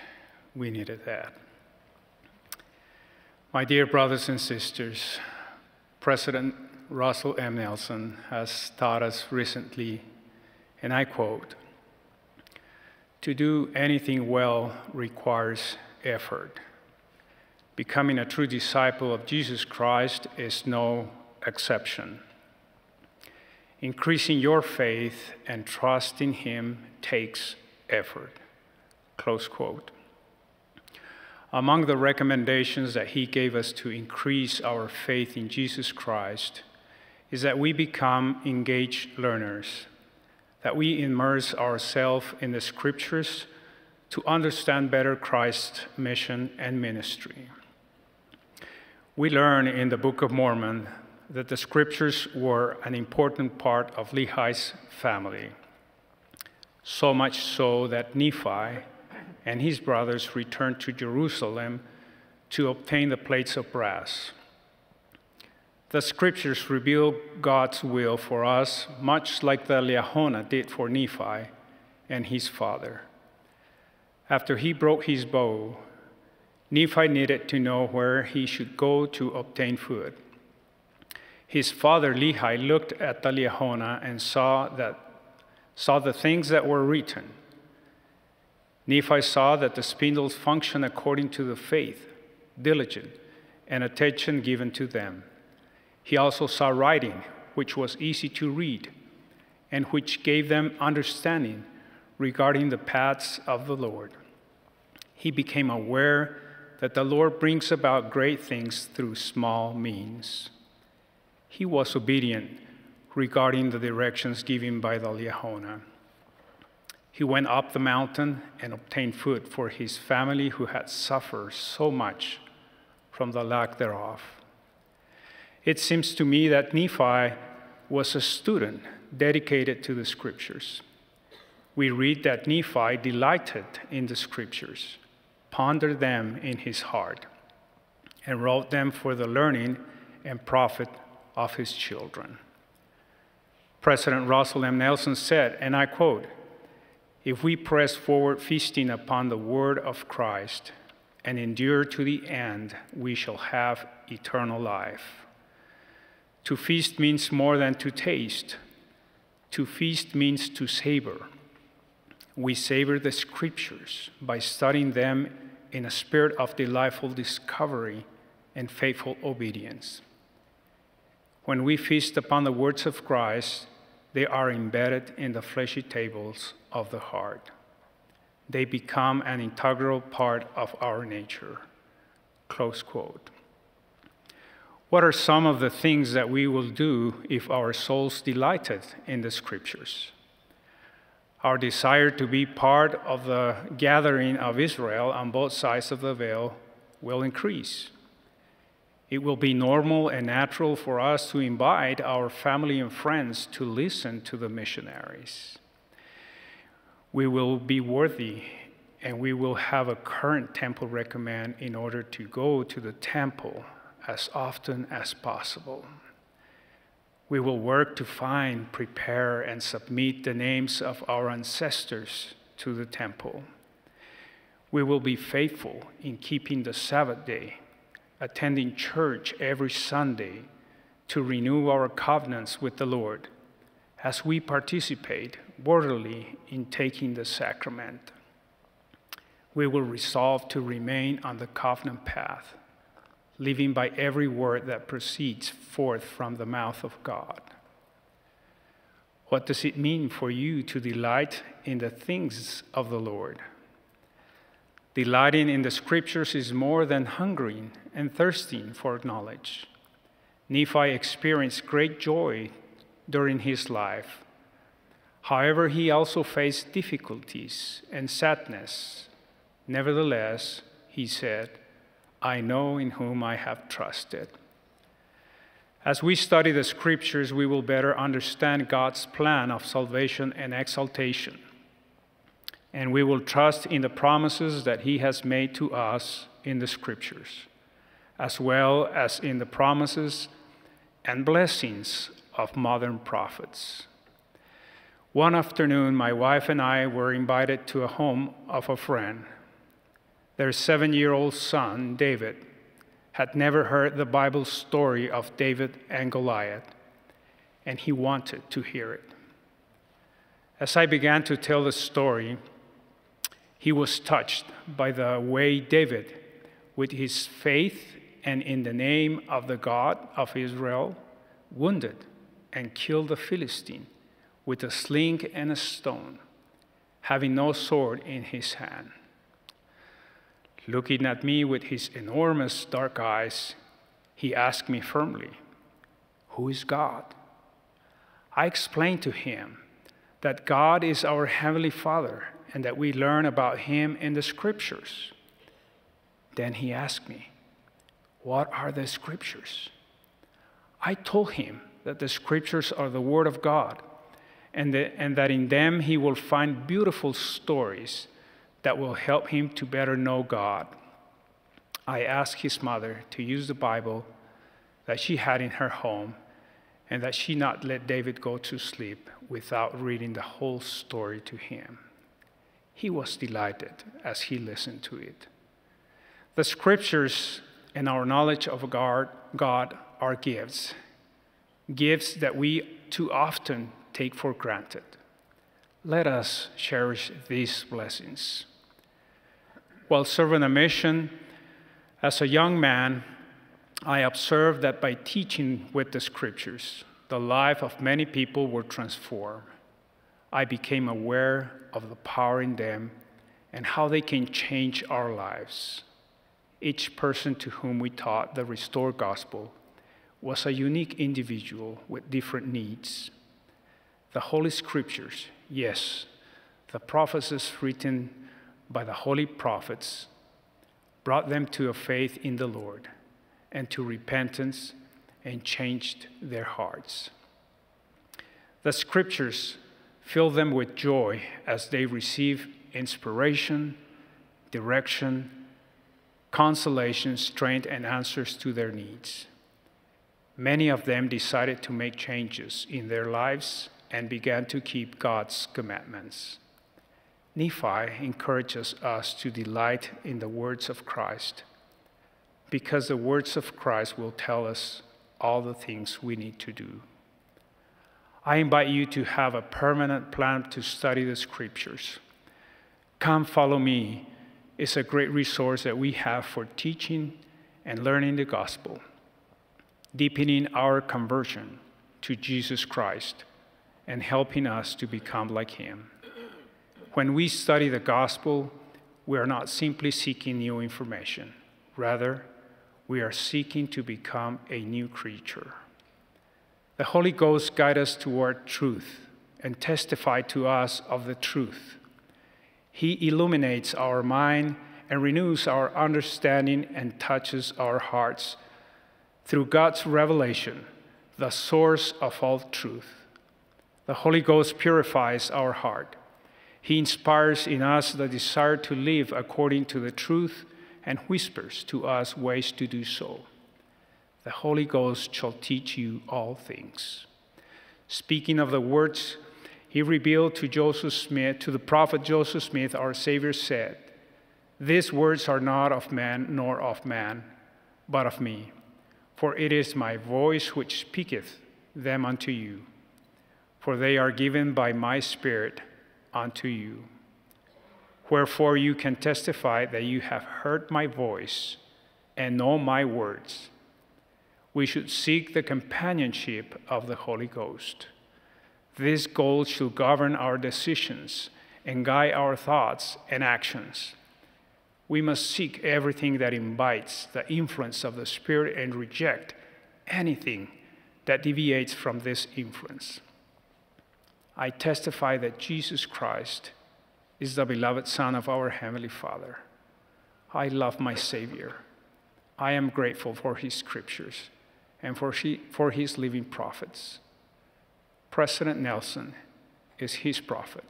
We needed that. My dear brothers and sisters, President Russell M. Nelson has taught us recently, and I quote, to do anything well requires effort. Becoming a true disciple of Jesus Christ is no exception. Increasing your faith and trust in Him takes effort. Close quote. Among the recommendations that He gave us to increase our faith in Jesus Christ is that we become engaged learners, that we immerse ourselves in the scriptures to understand better Christ's mission and ministry. We learn in the Book of Mormon that the scriptures were an important part of Lehi's family, so much so that Nephi and his brothers returned to Jerusalem to obtain the plates of brass. The scriptures reveal God's will for us, much like the Liahona did for Nephi and his father. After he broke his bow, Nephi needed to know where he should go to obtain food. His father Lehi looked at the Liahona and saw, that, saw the things that were written. Nephi saw that the spindles functioned according to the faith, diligence, and attention given to them. He also saw writing, which was easy to read, and which gave them understanding regarding the paths of the Lord. He became aware that the Lord brings about great things through small means. He was obedient regarding the directions given by the Liahona. He went up the mountain and obtained food for his family who had suffered so much from the lack thereof. It seems to me that Nephi was a student dedicated to the scriptures. We read that Nephi delighted in the scriptures, pondered them in his heart, and wrote them for the learning and profit of his children. President Russell M. Nelson said, and I quote, if we press forward feasting upon the word of Christ and endure to the end, we shall have eternal life. To feast means more than to taste. To feast means to savor. We savor the scriptures by studying them in a spirit of delightful discovery and faithful obedience. When we feast upon the words of Christ, they are embedded in the fleshy tables of the heart. They become an integral part of our nature. Close quote. What are some of the things that we will do if our souls delighted in the scriptures? Our desire to be part of the gathering of Israel on both sides of the veil will increase. It will be normal and natural for us to invite our family and friends to listen to the missionaries. We will be worthy and we will have a current temple recommend in order to go to the temple as often as possible. We will work to find, prepare, and submit the names of our ancestors to the temple. We will be faithful in keeping the Sabbath day attending church every Sunday to renew our covenants with the Lord as we participate worthily in taking the sacrament. We will resolve to remain on the covenant path, living by every word that proceeds forth from the mouth of God. What does it mean for you to delight in the things of the Lord? Delighting in the scriptures is more than hungering and thirsting for knowledge. Nephi experienced great joy during his life. However, he also faced difficulties and sadness. Nevertheless, he said, I know in whom I have trusted. As we study the scriptures, we will better understand God's plan of salvation and exaltation and we will trust in the promises that He has made to us in the Scriptures, as well as in the promises and blessings of modern prophets. One afternoon, my wife and I were invited to a home of a friend. Their seven year old son, David, had never heard the Bible story of David and Goliath, and he wanted to hear it. As I began to tell the story, He was touched by the way David, with his faith and in the name of the God of Israel, wounded and killed the Philistine with a sling and a stone, having no sword in his hand. Looking at me with his enormous dark eyes, he asked me firmly, Who is God? I explained to him that God is our Heavenly Father and that we learn about Him in the Scriptures. Then he asked me, What are the Scriptures? I told him that the Scriptures are the Word of God and, the, and that in them he will find beautiful stories that will help him to better know God. I asked his mother to use the Bible that she had in her home and that she not let David go to sleep without reading the whole story to him. He was delighted as he listened to it. The scriptures and our knowledge of God, God are gifts, gifts that we too often take for granted. Let us cherish these blessings. While serving a mission as a young man, I observed that by teaching with the scriptures, the life of many people were transformed. I became aware of the power in them and how they can change our lives. Each person to whom we taught the restored gospel was a unique individual with different needs. The Holy Scriptures, yes, the prophecies written by the holy prophets brought them to a faith in the Lord and to repentance and changed their hearts. The scriptures fill them with joy as they receive inspiration, direction, consolation, strength, and answers to their needs. Many of them decided to make changes in their lives and began to keep God's commandments. Nephi encourages us to delight in the words of Christ because the words of Christ will tell us all the things we need to do. I invite you to have a permanent plan to study the scriptures. Come follow me is a great resource that we have for teaching and learning the gospel, deepening our conversion to Jesus Christ, and helping us to become like him. When we study the gospel, we are not simply seeking new information. Rather, we are seeking to become a new creature. The Holy Ghost guides us toward truth and testify to us of the truth. He illuminates our mind and renews our understanding and touches our hearts through God's revelation, the source of all truth. The Holy Ghost purifies our heart he inspires in us the desire to live according to the truth and whispers to us ways to do so. The Holy Ghost shall teach you all things. Speaking of the words he revealed to Joseph Smith, to the prophet Joseph Smith, our Savior said, These words are not of man nor of man, but of me. For it is my voice which speaketh them unto you. For they are given by my Spirit unto you. Wherefore you can testify that you have heard my voice and know my words. We should seek the companionship of the Holy Ghost. This goal should govern our decisions and guide our thoughts and actions. We must seek everything that invites the influence of the Spirit and reject anything that deviates from this influence. I testify that Jesus Christ is the beloved Son of our Heavenly Father. I love my Savior. I am grateful for His scriptures and for, she, for His living prophets. President Nelson is His prophet.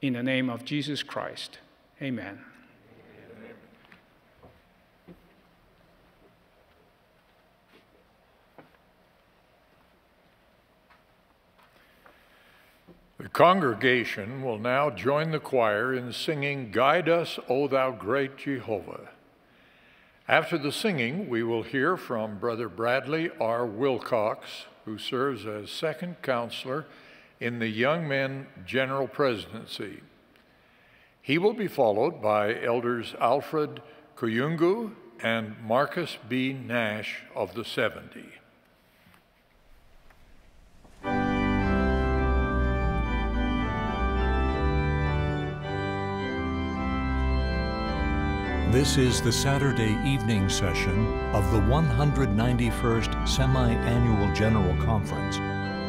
In the name of Jesus Christ, amen. The congregation will now join the choir in singing Guide Us, O Thou Great Jehovah. After the singing, we will hear from Brother Bradley R. Wilcox, who serves as second counselor in the Young Men General Presidency. He will be followed by Elders Alfred Kyungu and Marcus B. Nash of the 70. This is the Saturday evening session of the 191st Semi Annual General Conference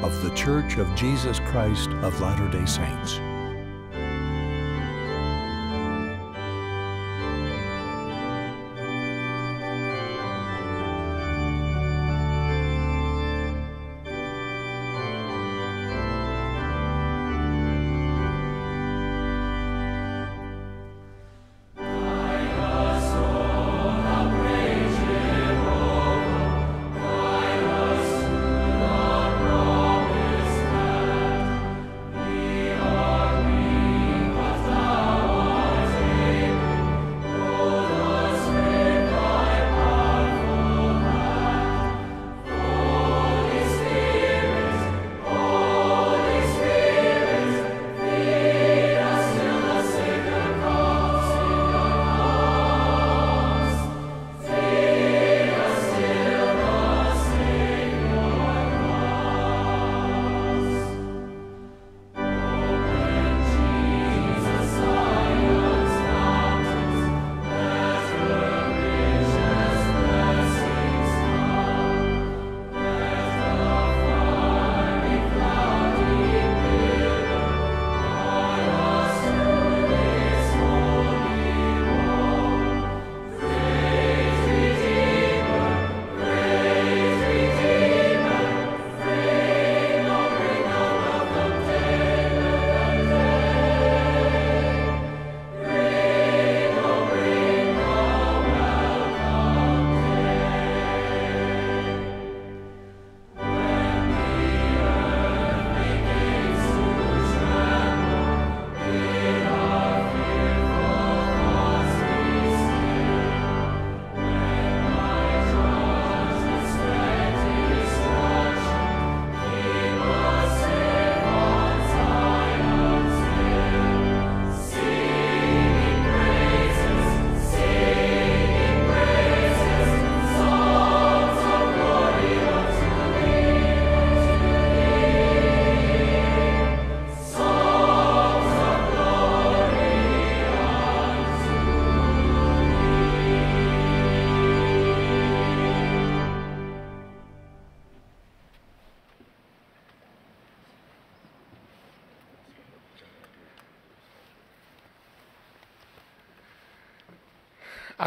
of The Church of Jesus Christ of Latter day Saints.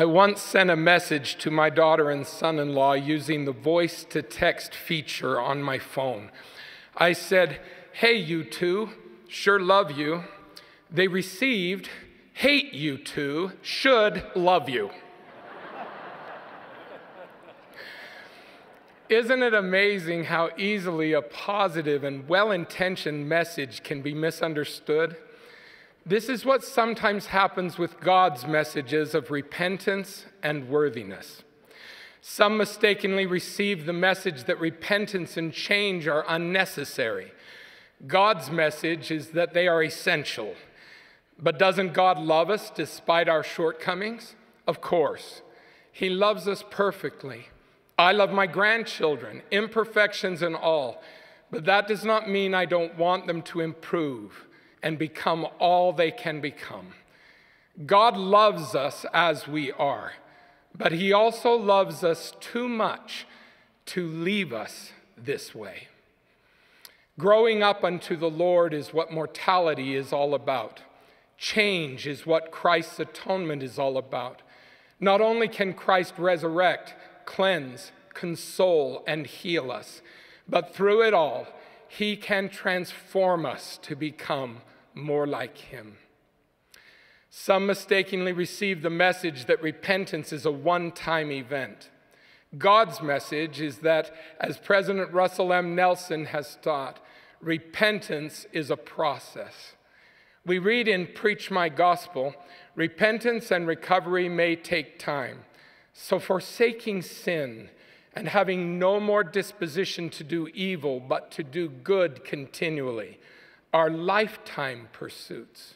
I once sent a message to my daughter and son in law using the voice to text feature on my phone. I said, Hey, you two, sure love you. They received, Hate you two, should love you. Isn't it amazing how easily a positive and well intentioned message can be misunderstood? This is what sometimes happens with God's messages of repentance and worthiness. Some mistakenly receive the message that repentance and change are unnecessary. God's message is that they are essential. But doesn't God love us despite our shortcomings? Of course. He loves us perfectly. I love my grandchildren, imperfections and all. But that does not mean I don't want them to improve and become all they can become. God loves us as we are, but He also loves us too much to leave us this way. Growing up unto the Lord is what mortality is all about. Change is what Christ's atonement is all about. Not only can Christ resurrect, cleanse, console, and heal us, but through it all, he can transform us to become more like him. Some mistakenly receive the message that repentance is a one time event. God's message is that, as President Russell M. Nelson has taught, repentance is a process. We read in Preach My Gospel repentance and recovery may take time. So, forsaking sin and having no more disposition to do evil, but to do good continually, are lifetime pursuits.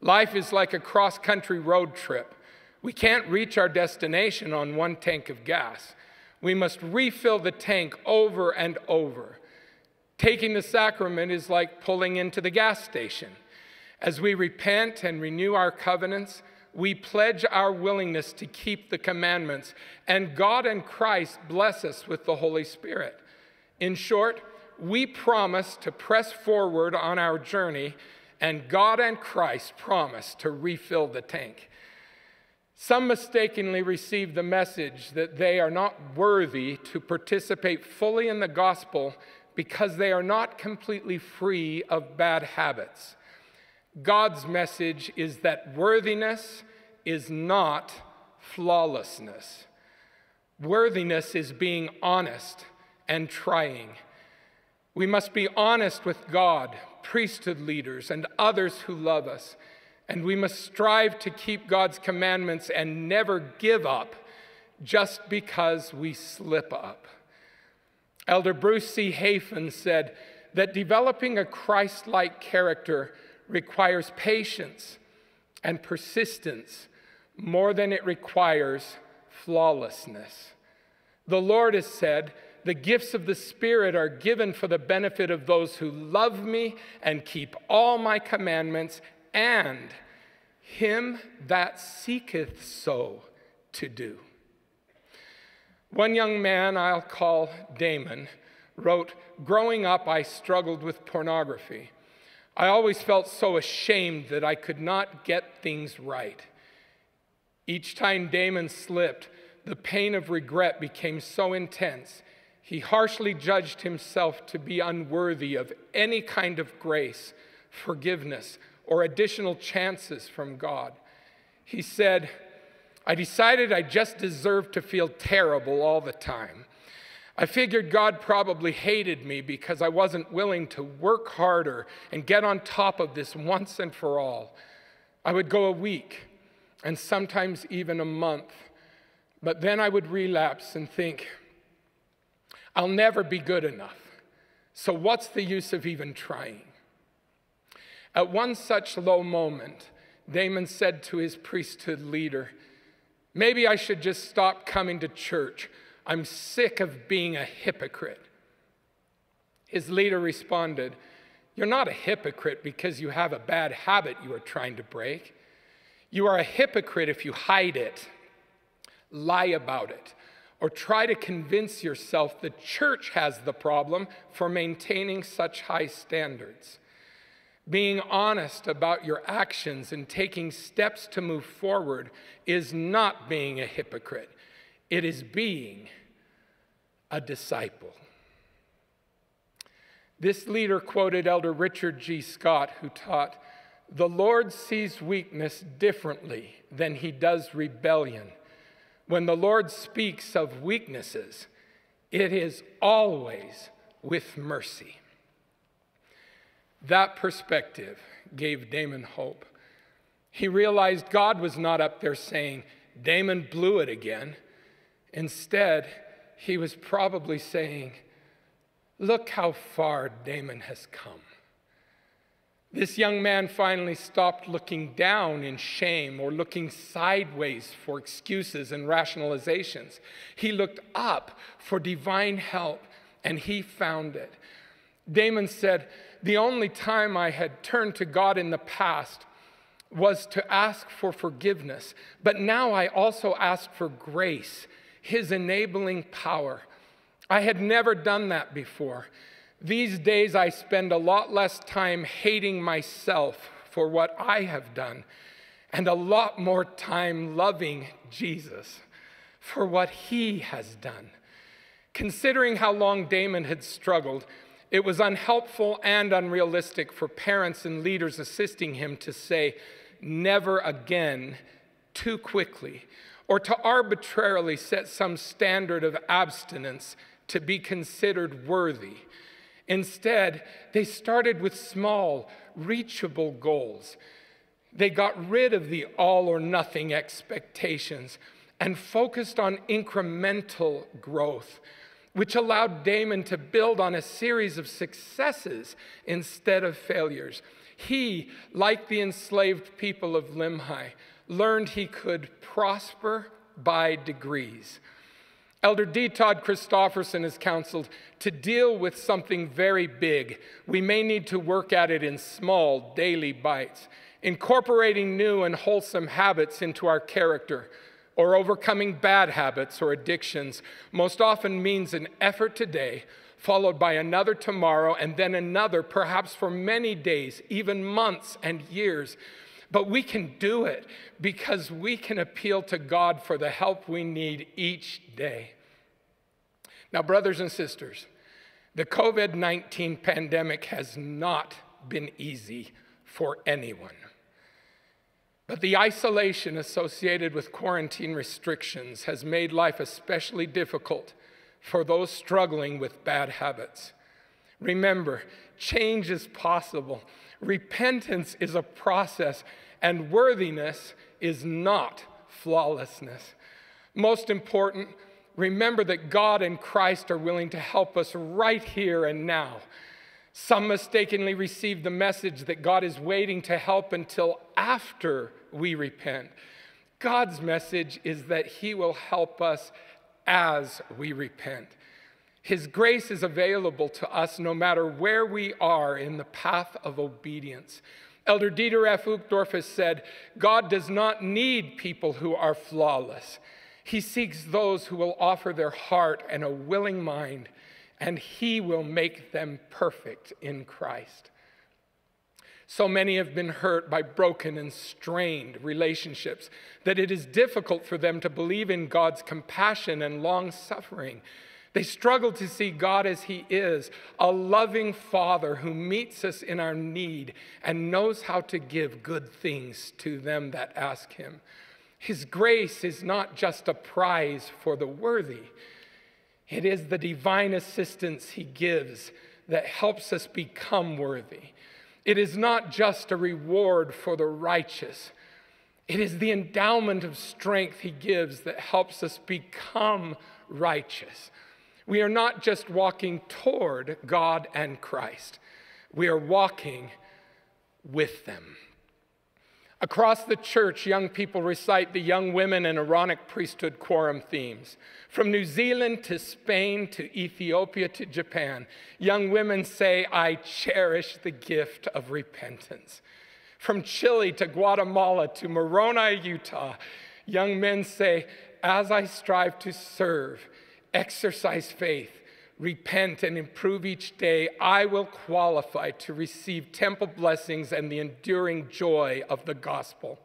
Life is like a cross country road trip. We can't reach our destination on one tank of gas. We must refill the tank over and over. Taking the sacrament is like pulling into the gas station. As we repent and renew our covenants, we pledge our willingness to keep the commandments, and God and Christ bless us with the Holy Spirit. In short, we promise to press forward on our journey, and God and Christ promise to refill the tank. Some mistakenly receive the message that they are not worthy to participate fully in the gospel because they are not completely free of bad habits. God's message is that worthiness is not flawlessness. Worthiness is being honest and trying. We must be honest with God, priesthood leaders, and others who love us. And we must strive to keep God's commandments and never give up just because we slip up. Elder Bruce C. Hafen said that developing a Christ like character requires patience and persistence more than it requires flawlessness. The Lord has said, The gifts of the Spirit are given for the benefit of those who love me and keep all my commandments, and him that seeketh so to do. One young man I'll call Damon wrote, Growing up, I struggled with pornography. I always felt so ashamed that I could not get things right. Each time Damon slipped, the pain of regret became so intense, he harshly judged himself to be unworthy of any kind of grace, forgiveness, or additional chances from God. He said, I decided I just deserved to feel terrible all the time. I figured God probably hated me because I wasn't willing to work harder and get on top of this once and for all. I would go a week and sometimes even a month, but then I would relapse and think, I'll never be good enough. So, what's the use of even trying? At one such low moment, Damon said to his priesthood leader, Maybe I should just stop coming to church. I'm sick of being a hypocrite. His leader responded, You're not a hypocrite because you have a bad habit you are trying to break. You are a hypocrite if you hide it, lie about it, or try to convince yourself the church has the problem for maintaining such high standards. Being honest about your actions and taking steps to move forward is not being a hypocrite, it is being a disciple. This leader quoted Elder Richard G. Scott, who taught, The Lord sees weakness differently than he does rebellion. When the Lord speaks of weaknesses, it is always with mercy. That perspective gave Damon hope. He realized God was not up there saying, Damon blew it again. Instead, he was probably saying, Look how far Damon has come. This young man finally stopped looking down in shame or looking sideways for excuses and rationalizations. He looked up for divine help and he found it. Damon said, The only time I had turned to God in the past was to ask for forgiveness, but now I also ask for grace, His enabling power. I had never done that before. These days, I spend a lot less time hating myself for what I have done and a lot more time loving Jesus for what he has done. Considering how long Damon had struggled, it was unhelpful and unrealistic for parents and leaders assisting him to say, never again, too quickly, or to arbitrarily set some standard of abstinence to be considered worthy. Instead, they started with small, reachable goals. They got rid of the all or nothing expectations and focused on incremental growth which allowed Damon to build on a series of successes instead of failures. He, like the enslaved people of Limhi, learned he could prosper by degrees. Elder D. Todd Christofferson has counseled to deal with something very big. We may need to work at it in small, daily bites, incorporating new and wholesome habits into our character or overcoming bad habits or addictions most often means an effort today, followed by another tomorrow, and then another, perhaps for many days, even months and years. But we can do it because we can appeal to God for the help we need each day. Now, brothers and sisters, the COVID 19 pandemic has not been easy for anyone. But the isolation associated with quarantine restrictions has made life especially difficult for those struggling with bad habits. Remember, change is possible. Repentance is a process, and worthiness is not flawlessness. Most important, remember that God and Christ are willing to help us right here and now. Some mistakenly receive the message that God is waiting to help until after we repent. God's message is that He will help us as we repent. His grace is available to us no matter where we are in the path of obedience. Elder Dieter F. Uchtdorf has said, God does not need people who are flawless. He seeks those who will offer their heart and a willing mind, and He will make them perfect in Christ. So many have been hurt by broken and strained relationships that it is difficult for them to believe in God's compassion and long suffering. They struggle to see God as He is, a loving Father who meets us in our need and knows how to give good things to them that ask Him. His grace is not just a prize for the worthy, it is the divine assistance He gives that helps us become worthy. It is not just a reward for the righteous, it is the endowment of strength He gives that helps us become righteous. We are not just walking toward God and Christ, we are walking with them. Across the church, young people recite the young women and Aaronic priesthood quorum themes. From New Zealand to Spain to Ethiopia to Japan, young women say, I cherish the gift of repentance. From Chile to Guatemala to Moroni, Utah, young men say, As I strive to serve, exercise faith, repent and improve each day, I will qualify to receive temple blessings and the enduring joy of the gospel.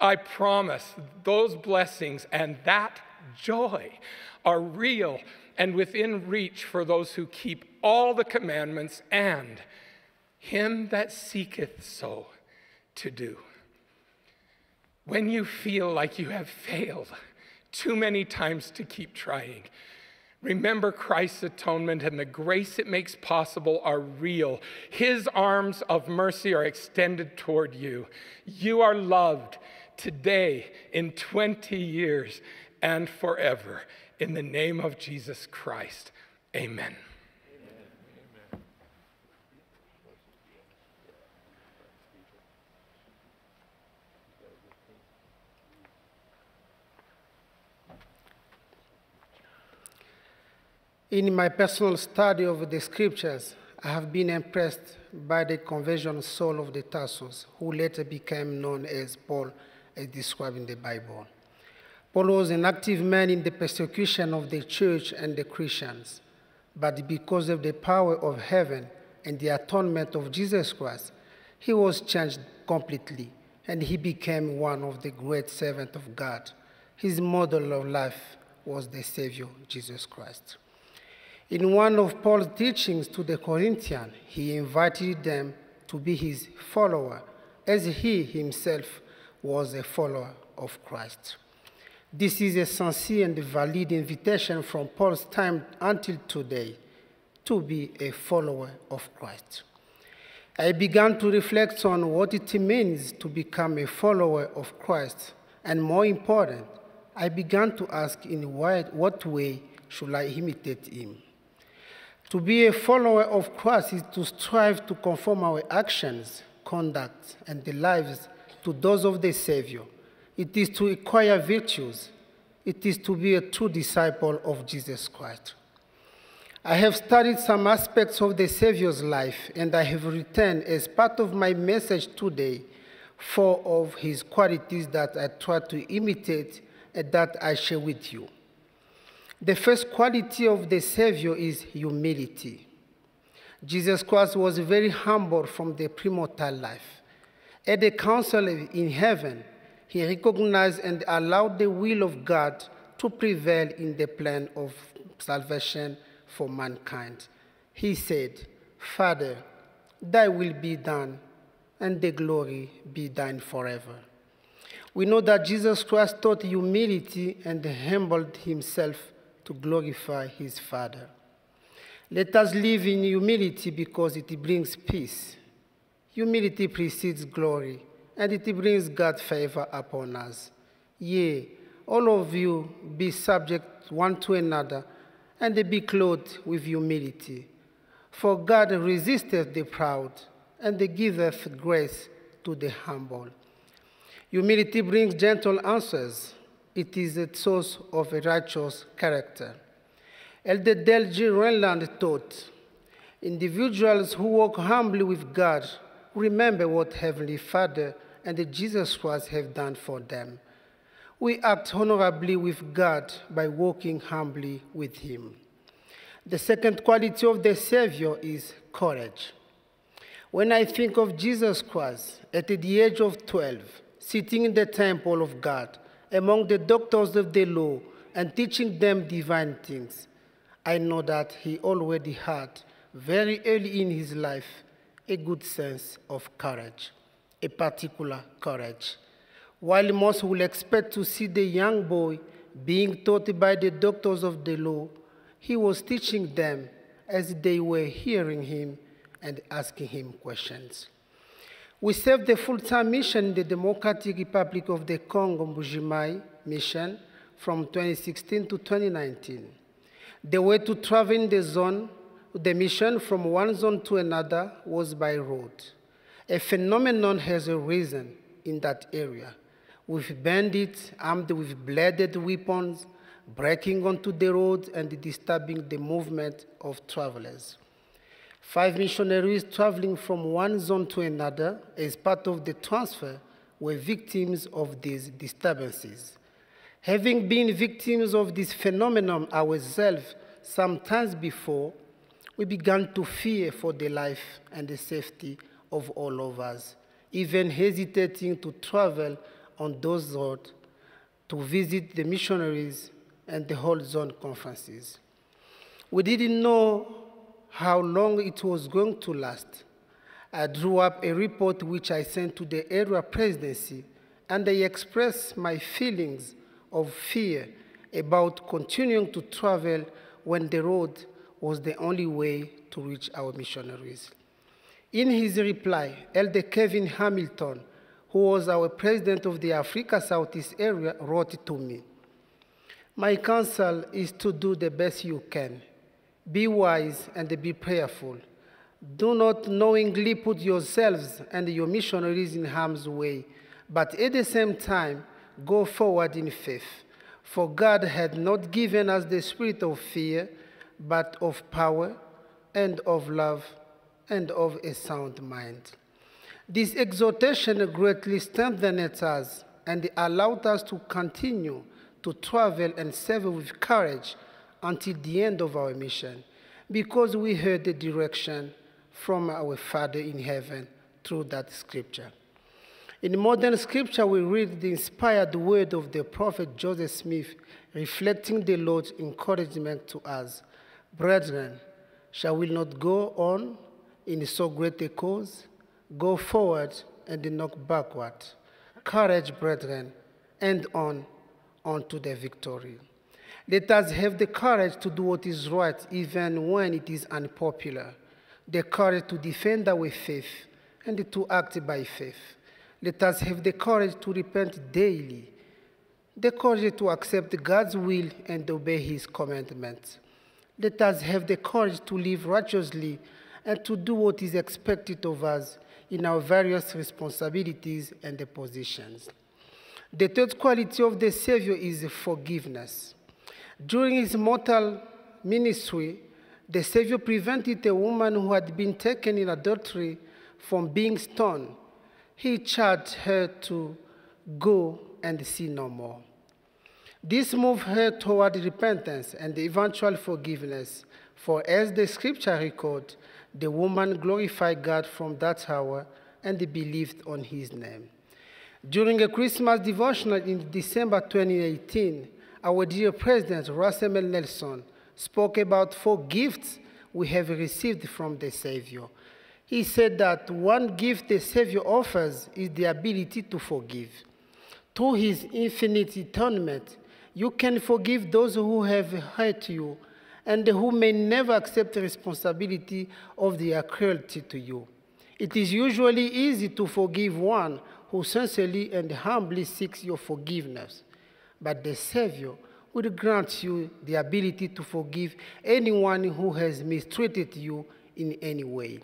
I promise those blessings and that joy are real and within reach for those who keep all the commandments and him that seeketh so to do. When you feel like you have failed too many times to keep trying, Remember Christ's atonement and the grace it makes possible are real. His arms of mercy are extended toward you. You are loved today, in 20 years, and forever. In the name of Jesus Christ, amen. In my personal study of the scriptures, I have been impressed by the conversion Saul of the Tarsus, who later became known as Paul, as described in the Bible. Paul was an active man in the persecution of the church and the Christians, but because of the power of heaven and the atonement of Jesus Christ, he was changed completely and he became one of the great servants of God. His model of life was the Savior, Jesus Christ. In one of Paul's teachings to the Corinthians, he invited them to be his follower, as he himself was a follower of Christ. This is a sincere and valid invitation from Paul's time until today to be a follower of Christ. I began to reflect on what it means to become a follower of Christ, and more important, I began to ask in what way should I imitate him? To be a follower of Christ is to strive to conform our actions conduct, and the lives to those of the Savior. It is to acquire virtues. It is to be a true disciple of Jesus Christ. I have studied some aspects of the Savior's life, and I have written as part of my message today four of his qualities that I try to imitate and that I share with you. The first quality of the Savior is humility. Jesus Christ was very humble from the premortal life. At the council in heaven, he recognized and allowed the will of God to prevail in the plan of salvation for mankind. He said, Father, thy will be done, and the glory be thine forever. We know that Jesus Christ taught humility and humbled himself to glorify his Father. Let us live in humility because it brings peace. Humility precedes glory, and it brings God's favor upon us. Yea, all of you be subject one to another and be clothed with humility. For God resisteth the proud, and giveth grace to the humble. Humility brings gentle answers. It is a source of a righteous character. Elder G. Renlund taught, individuals who walk humbly with God remember what Heavenly Father and Jesus Christ have done for them. We act honorably with God by walking humbly with Him. The second quality of the Savior is courage. When I think of Jesus Christ at the age of 12, sitting in the temple of God among the doctors of the law and teaching them divine things, I know that he already had, very early in his life, a good sense of courage, a particular courage. While most will expect to see the young boy being taught by the doctors of the law, he was teaching them as they were hearing him and asking him questions. We served the full-time mission in the Democratic Republic of the Congo Mbuji-Mayi mission from 2016 to 2019. The way to travel in the zone, the mission from one zone to another was by road. A phenomenon has arisen in that area with bandits armed with bladed weapons breaking onto the roads and disturbing the movement of travelers. Five missionaries traveling from one zone to another as part of the transfer were victims of these disturbances. Having been victims of this phenomenon ourselves some times before, we began to fear for the life and the safety of all of us, even hesitating to travel on those roads to visit the missionaries and the whole zone conferences. We didn't know how long it was going to last. I drew up a report which I sent to the area presidency, and I expressed my feelings of fear about continuing to travel when the road was the only way to reach our missionaries. In his reply, Elder Kevin Hamilton who was our president of the Africa Southeast area, wrote to me. My counsel is to do the best you can. Be wise and be prayerful. Do not knowingly put yourselves and your missionaries in harm's way, but at the same time, go forward in faith. For God had not given us the spirit of fear, but of power and of love and of a sound mind. This exhortation greatly strengthened us and allowed us to continue to travel and serve with courage until the end of our mission because we heard the direction from our Father in heaven through that scripture. In modern scripture, we read the inspired word of the prophet Joseph Smith reflecting the Lord's encouragement to us. Brethren, shall we not go on in so great a cause? Go forward and not backward. Courage, brethren, and on, on to the victory. Let us have the courage to do what is right, even when it is unpopular. The courage to defend our faith and to act by faith. Let us have the courage to repent daily. The courage to accept God's will and obey His commandments. Let us have the courage to live righteously and to do what is expected of us in our various responsibilities and positions. The third quality of the Savior is forgiveness. During his mortal ministry, the Savior prevented a woman who had been taken in adultery from being stoned. He charged her to go and sin no more. This moved her toward repentance and eventual forgiveness, for as the scripture records, the woman glorified God from that hour and believed on his name. During a Christmas devotional in December 2018, our dear President Russell. Nelson spoke about four gifts we have received from the Savior. He said that one gift the Savior offers is the ability to forgive. Through his infinite atonement, you can forgive those who have hurt you and who may never accept responsibility of their cruelty to you. It is usually easy to forgive one who sincerely and humbly seeks your forgiveness, but the Savior will grant you the ability to forgive anyone who has mistreated you in any way.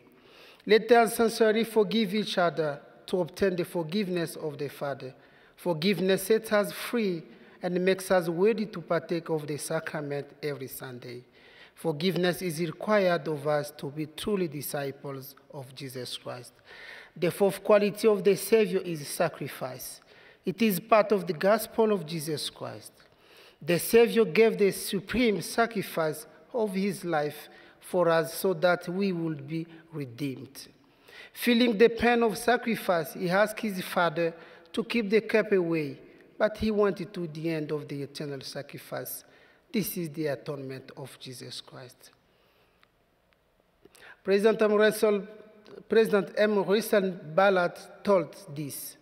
Let us sincerely forgive each other to obtain the forgiveness of the Father. Forgiveness sets us free and makes us worthy to partake of the sacrament every Sunday. Forgiveness is required of us to be truly disciples of Jesus Christ. The fourth quality of the Savior is sacrifice. It is part of the gospel of Jesus Christ. The Savior gave the supreme sacrifice of his life for us so that we would be redeemed. Feeling the pain of sacrifice, he asked his Father to keep the cup away but he wanted to the end of the eternal sacrifice. This is the atonement of Jesus Christ. President M. President M. Russell Ballard told this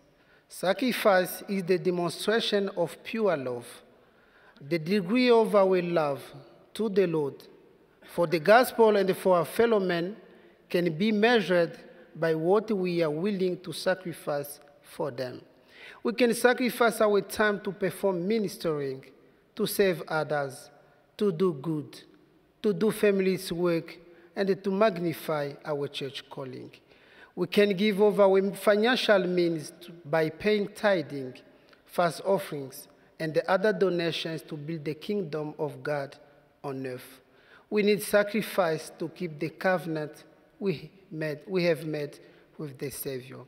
Sacrifice is the demonstration of pure love. The degree of our love to the Lord for the gospel and for our fellow men can be measured by what we are willing to sacrifice for them. We can sacrifice our time to perform ministering, to save others, to do good, to do family's work, and to magnify our church calling. We can give of our financial means by paying tithing, fast offerings, and the other donations to build the kingdom of God on earth. We need sacrifice to keep the covenant we, made, we have made with the Savior.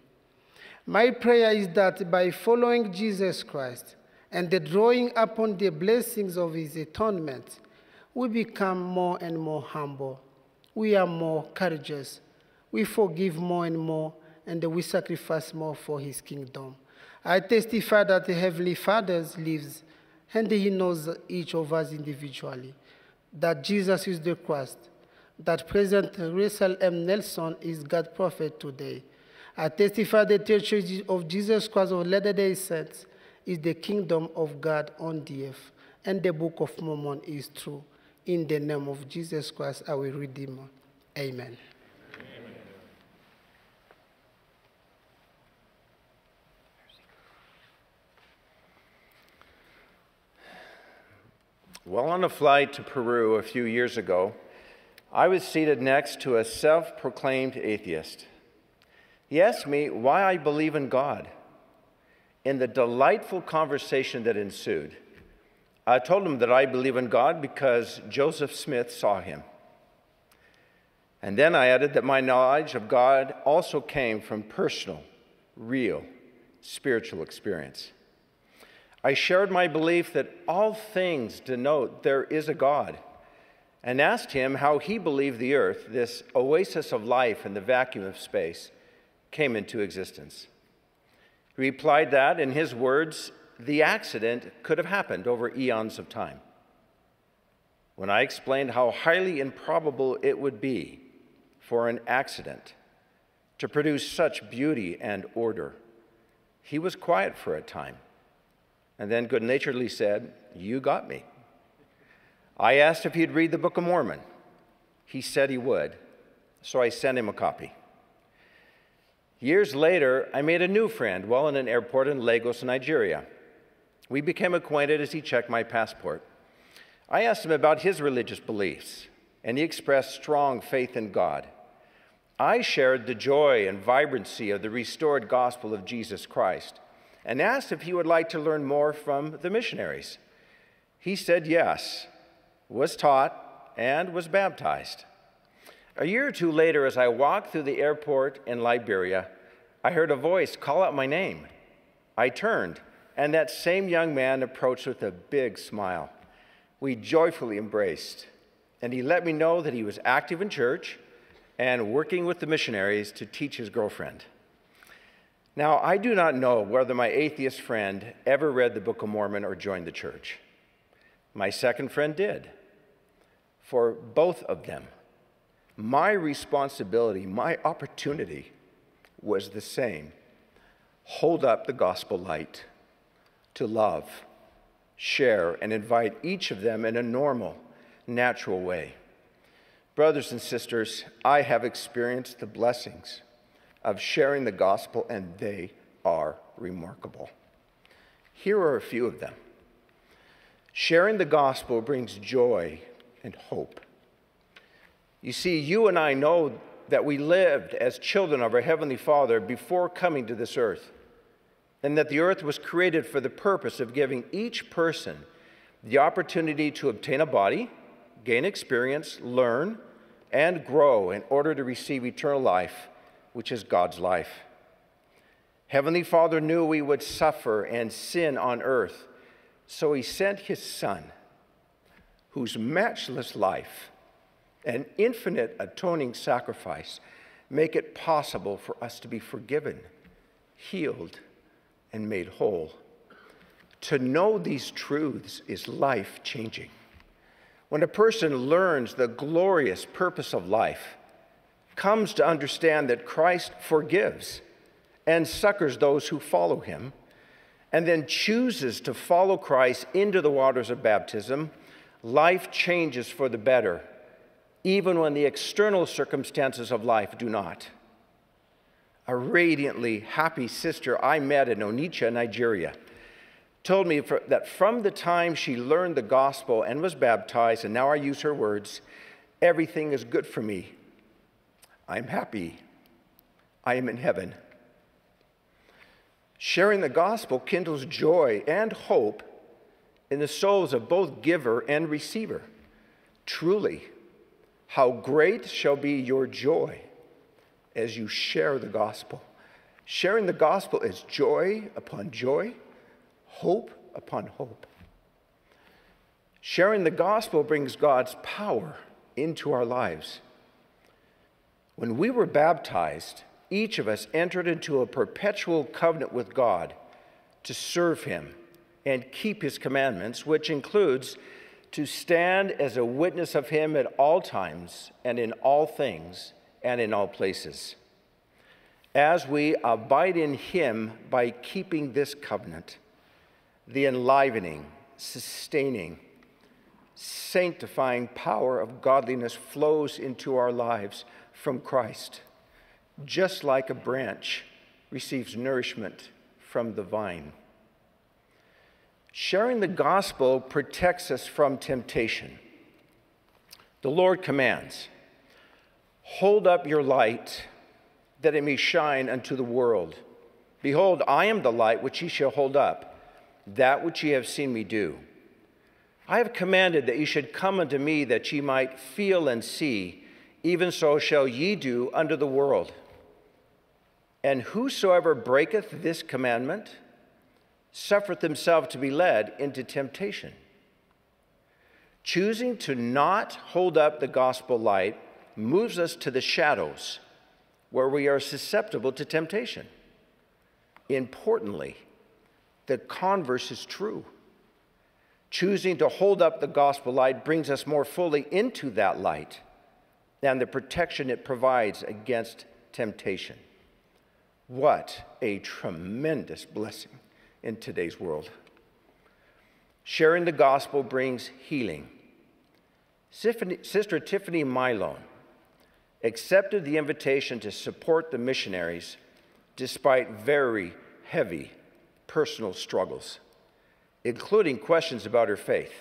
My prayer is that by following Jesus Christ and the drawing upon the blessings of his atonement, we become more and more humble. We are more courageous. We forgive more and more, and we sacrifice more for his kingdom. I testify that the Heavenly Father lives, and he knows each of us individually, that Jesus is the Christ, that President Russell M. Nelson is God's prophet today I testify the Church of Jesus Christ of Latter day Saints is the kingdom of God on the earth, and the Book of Mormon is true. In the name of Jesus Christ, our Redeemer. Amen. While on a flight to Peru a few years ago, I was seated next to a self proclaimed atheist. He asked me why I believe in God. In the delightful conversation that ensued, I told him that I believe in God because Joseph Smith saw him. And then I added that my knowledge of God also came from personal, real, spiritual experience. I shared my belief that all things denote there is a God and asked him how he believed the earth, this oasis of life in the vacuum of space, came into existence. He replied that, in his words, the accident could have happened over eons of time. When I explained how highly improbable it would be for an accident to produce such beauty and order, he was quiet for a time and then good naturedly said, You got me. I asked if he'd read the Book of Mormon. He said he would, so I sent him a copy. Years later, I made a new friend while in an airport in Lagos, Nigeria. We became acquainted as he checked my passport. I asked him about his religious beliefs, and he expressed strong faith in God. I shared the joy and vibrancy of the restored gospel of Jesus Christ and asked if he would like to learn more from the missionaries. He said yes, was taught, and was baptized. A year or two later, as I walked through the airport in Liberia, I heard a voice call out my name. I turned, and that same young man approached with a big smile. We joyfully embraced, and he let me know that he was active in church and working with the missionaries to teach his girlfriend. Now, I do not know whether my atheist friend ever read the Book of Mormon or joined the church. My second friend did. For both of them, my responsibility, my opportunity was the same hold up the gospel light to love, share, and invite each of them in a normal, natural way. Brothers and sisters, I have experienced the blessings of sharing the gospel, and they are remarkable. Here are a few of them. Sharing the gospel brings joy and hope. You see, you and I know that we lived as children of our Heavenly Father before coming to this earth, and that the earth was created for the purpose of giving each person the opportunity to obtain a body gain experience, learn, and grow in order to receive eternal life, which is God's life. Heavenly Father knew we would suffer and sin on earth, so he sent his Son, whose matchless life and infinite atoning sacrifice make it possible for us to be forgiven, healed, and made whole. To know these truths is life changing. When a person learns the glorious purpose of life, comes to understand that Christ forgives and succors those who follow him, and then chooses to follow Christ into the waters of baptism, life changes for the better, even when the external circumstances of life do not. A radiantly happy sister I met in Onitsha, Nigeria told me for, that from the time she learned the gospel and was baptized, and now I use her words, everything is good for me. I'm happy. I am in heaven. Sharing the gospel kindles joy and hope in the souls of both giver and receiver. Truly, how great shall be your joy as you share the gospel. Sharing the gospel is joy upon joy hope upon hope. Sharing the gospel brings God's power into our lives. When we were baptized, each of us entered into a perpetual covenant with God to serve Him and keep His commandments, which includes to stand as a witness of Him at all times and in all things and in all places. As we abide in Him by keeping this covenant, the enlivening, sustaining, sanctifying power of godliness flows into our lives from Christ, just like a branch receives nourishment from the vine. Sharing the gospel protects us from temptation. The Lord commands, Hold up your light that it may shine unto the world. Behold, I am the light which ye shall hold up that which ye have seen me do. I have commanded that ye should come unto me that ye might feel and see, even so shall ye do unto the world. And whosoever breaketh this commandment suffereth himself to be led into temptation. Choosing to not hold up the gospel light moves us to the shadows where we are susceptible to temptation. Importantly, the converse is true. Choosing to hold up the gospel light brings us more fully into that light and the protection it provides against temptation. What a tremendous blessing in today's world. Sharing the gospel brings healing. Sister Tiffany Milone accepted the invitation to support the missionaries despite very heavy personal struggles, including questions about her faith.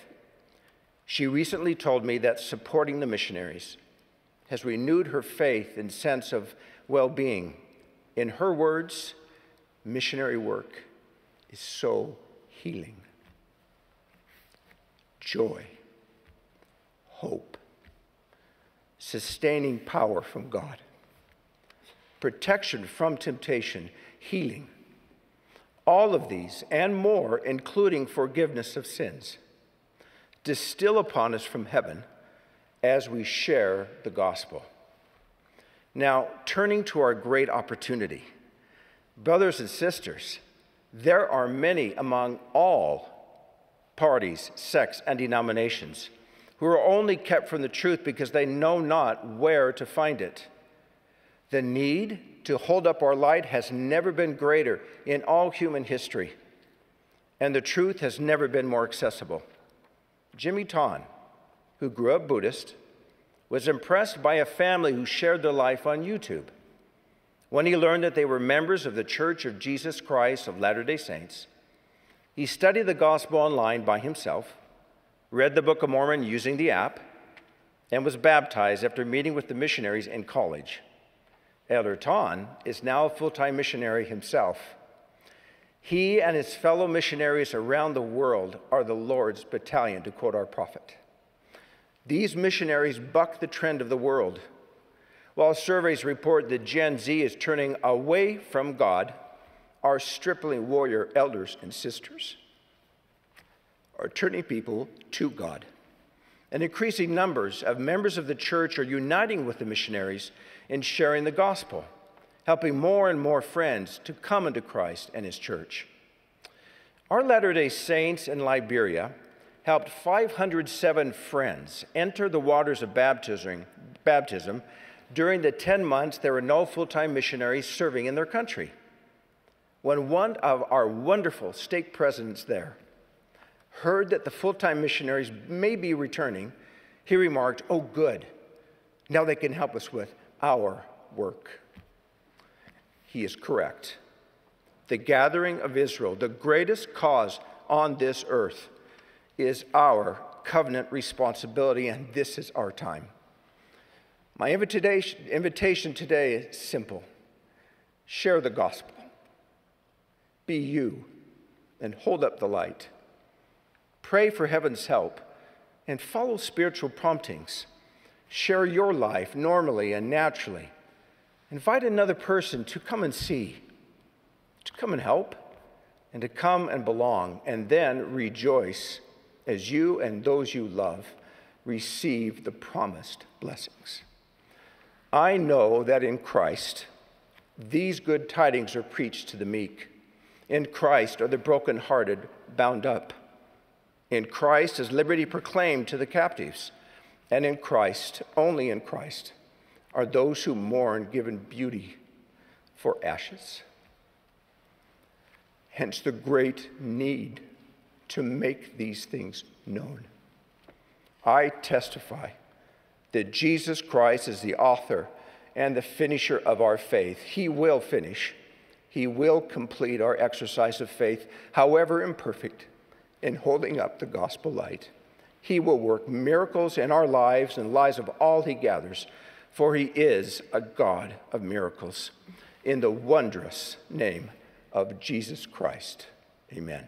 She recently told me that supporting the missionaries has renewed her faith and sense of well being. In her words, missionary work is so healing. Joy, hope, sustaining power from God, protection from temptation, healing. All of these and more, including forgiveness of sins, distill upon us from heaven as we share the gospel. Now, turning to our great opportunity, brothers and sisters, there are many among all parties, sects, and denominations who are only kept from the truth because they know not where to find it. The need to hold up our light has never been greater in all human history, and the truth has never been more accessible. Jimmy Ton, who grew up Buddhist, was impressed by a family who shared their life on YouTube. When he learned that they were members of the Church of Jesus Christ of Latter day Saints, he studied the gospel online by himself, read the Book of Mormon using the app, and was baptized after meeting with the missionaries in college. Elder Ton is now a full time missionary himself. He and his fellow missionaries around the world are the Lord's battalion, to quote our prophet. These missionaries buck the trend of the world. While surveys report that Gen Z is turning away from God, our stripling warrior elders and sisters are turning people to God. And increasing numbers of members of the church are uniting with the missionaries in sharing the gospel, helping more and more friends to come into Christ and his church. Our Latter day Saints in Liberia helped 507 friends enter the waters of baptism, baptism during the 10 months there were no full time missionaries serving in their country. When one of our wonderful stake presidents there heard that the full time missionaries may be returning, he remarked, Oh, good. Now they can help us with our work. He is correct. The gathering of Israel, the greatest cause on this earth, is our covenant responsibility, and this is our time. My invitation today is simple share the gospel, be you, and hold up the light. Pray for heaven's help and follow spiritual promptings. Share your life normally and naturally. Invite another person to come and see, to come and help, and to come and belong, and then rejoice as you and those you love receive the promised blessings. I know that in Christ, these good tidings are preached to the meek. In Christ are the brokenhearted bound up. In Christ is liberty proclaimed to the captives. And in Christ, only in Christ, are those who mourn given beauty for ashes. Hence the great need to make these things known. I testify that Jesus Christ is the author and the finisher of our faith. He will finish, He will complete our exercise of faith, however imperfect, in holding up the gospel light. He will work miracles in our lives and lives of all He gathers, for He is a God of miracles. In the wondrous name of Jesus Christ. Amen.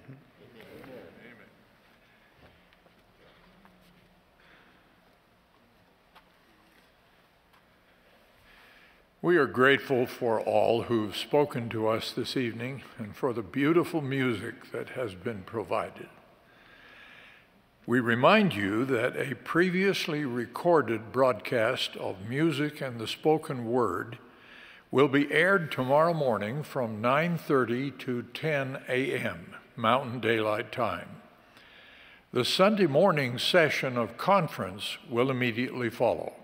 We are grateful for all who've spoken to us this evening and for the beautiful music that has been provided. We remind you that a previously recorded broadcast of music and the spoken word will be aired tomorrow morning from 9:30 to 10 a.m. Mountain Daylight Time. The Sunday morning session of conference will immediately follow.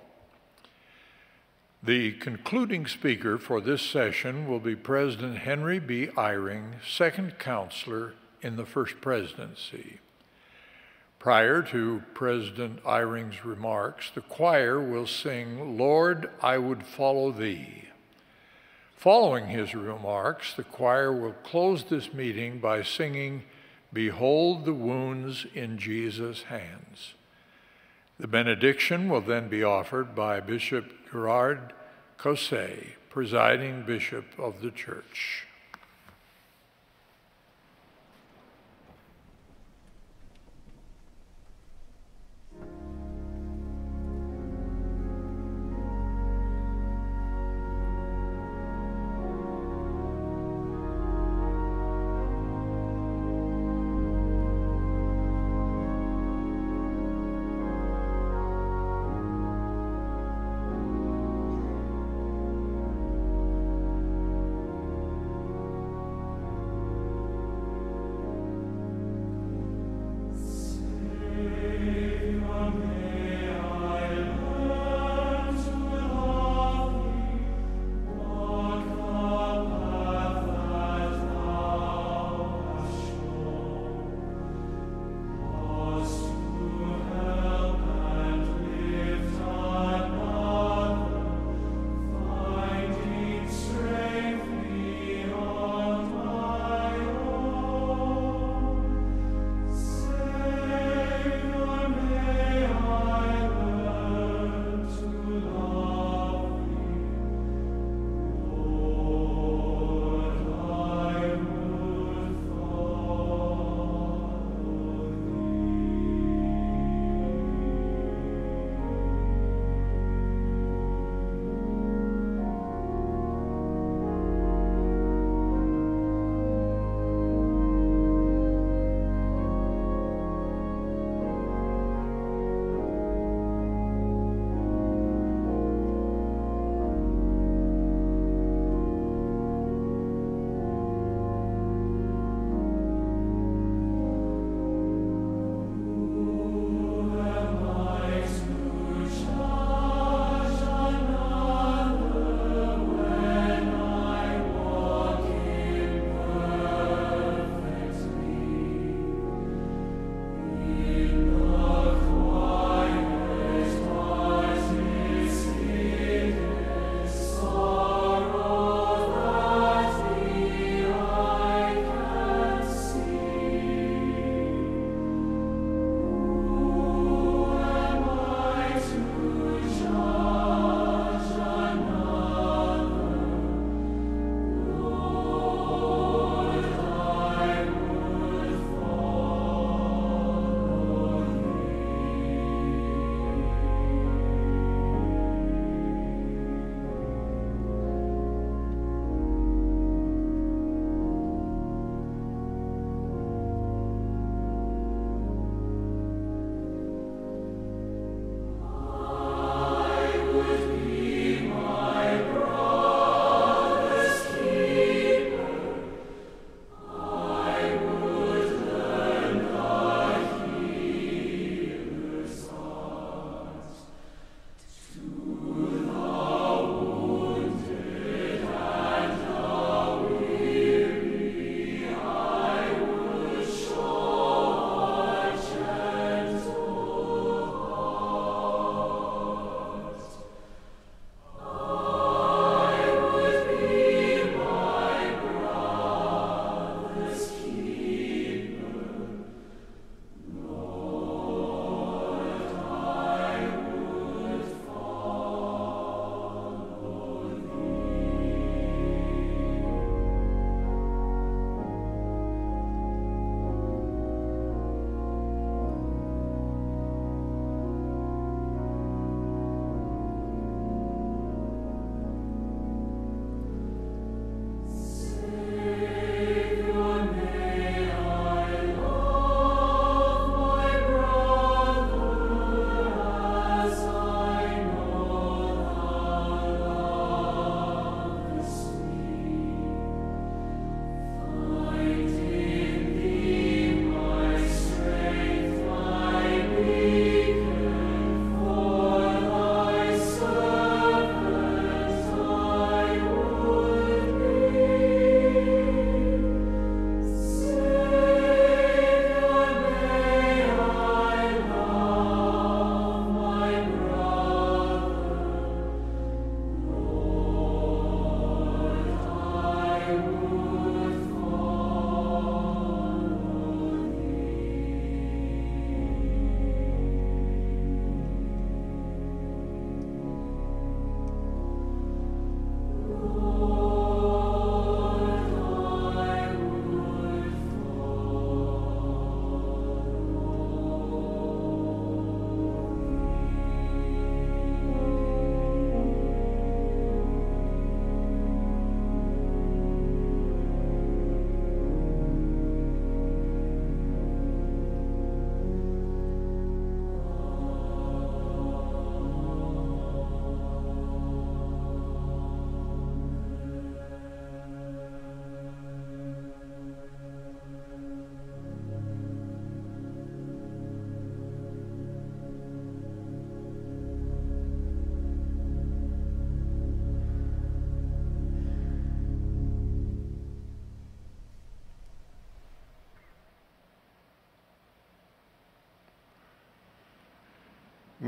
The concluding speaker for this session will be President Henry B. Eyring, second counselor in the First Presidency. Prior to President Eyring's remarks, the choir will sing, Lord, I Would Follow Thee. Following his remarks, the choir will close this meeting by singing, Behold the Wounds in Jesus' Hands. The benediction will then be offered by Bishop Gérald Caussé, presiding bishop of the church.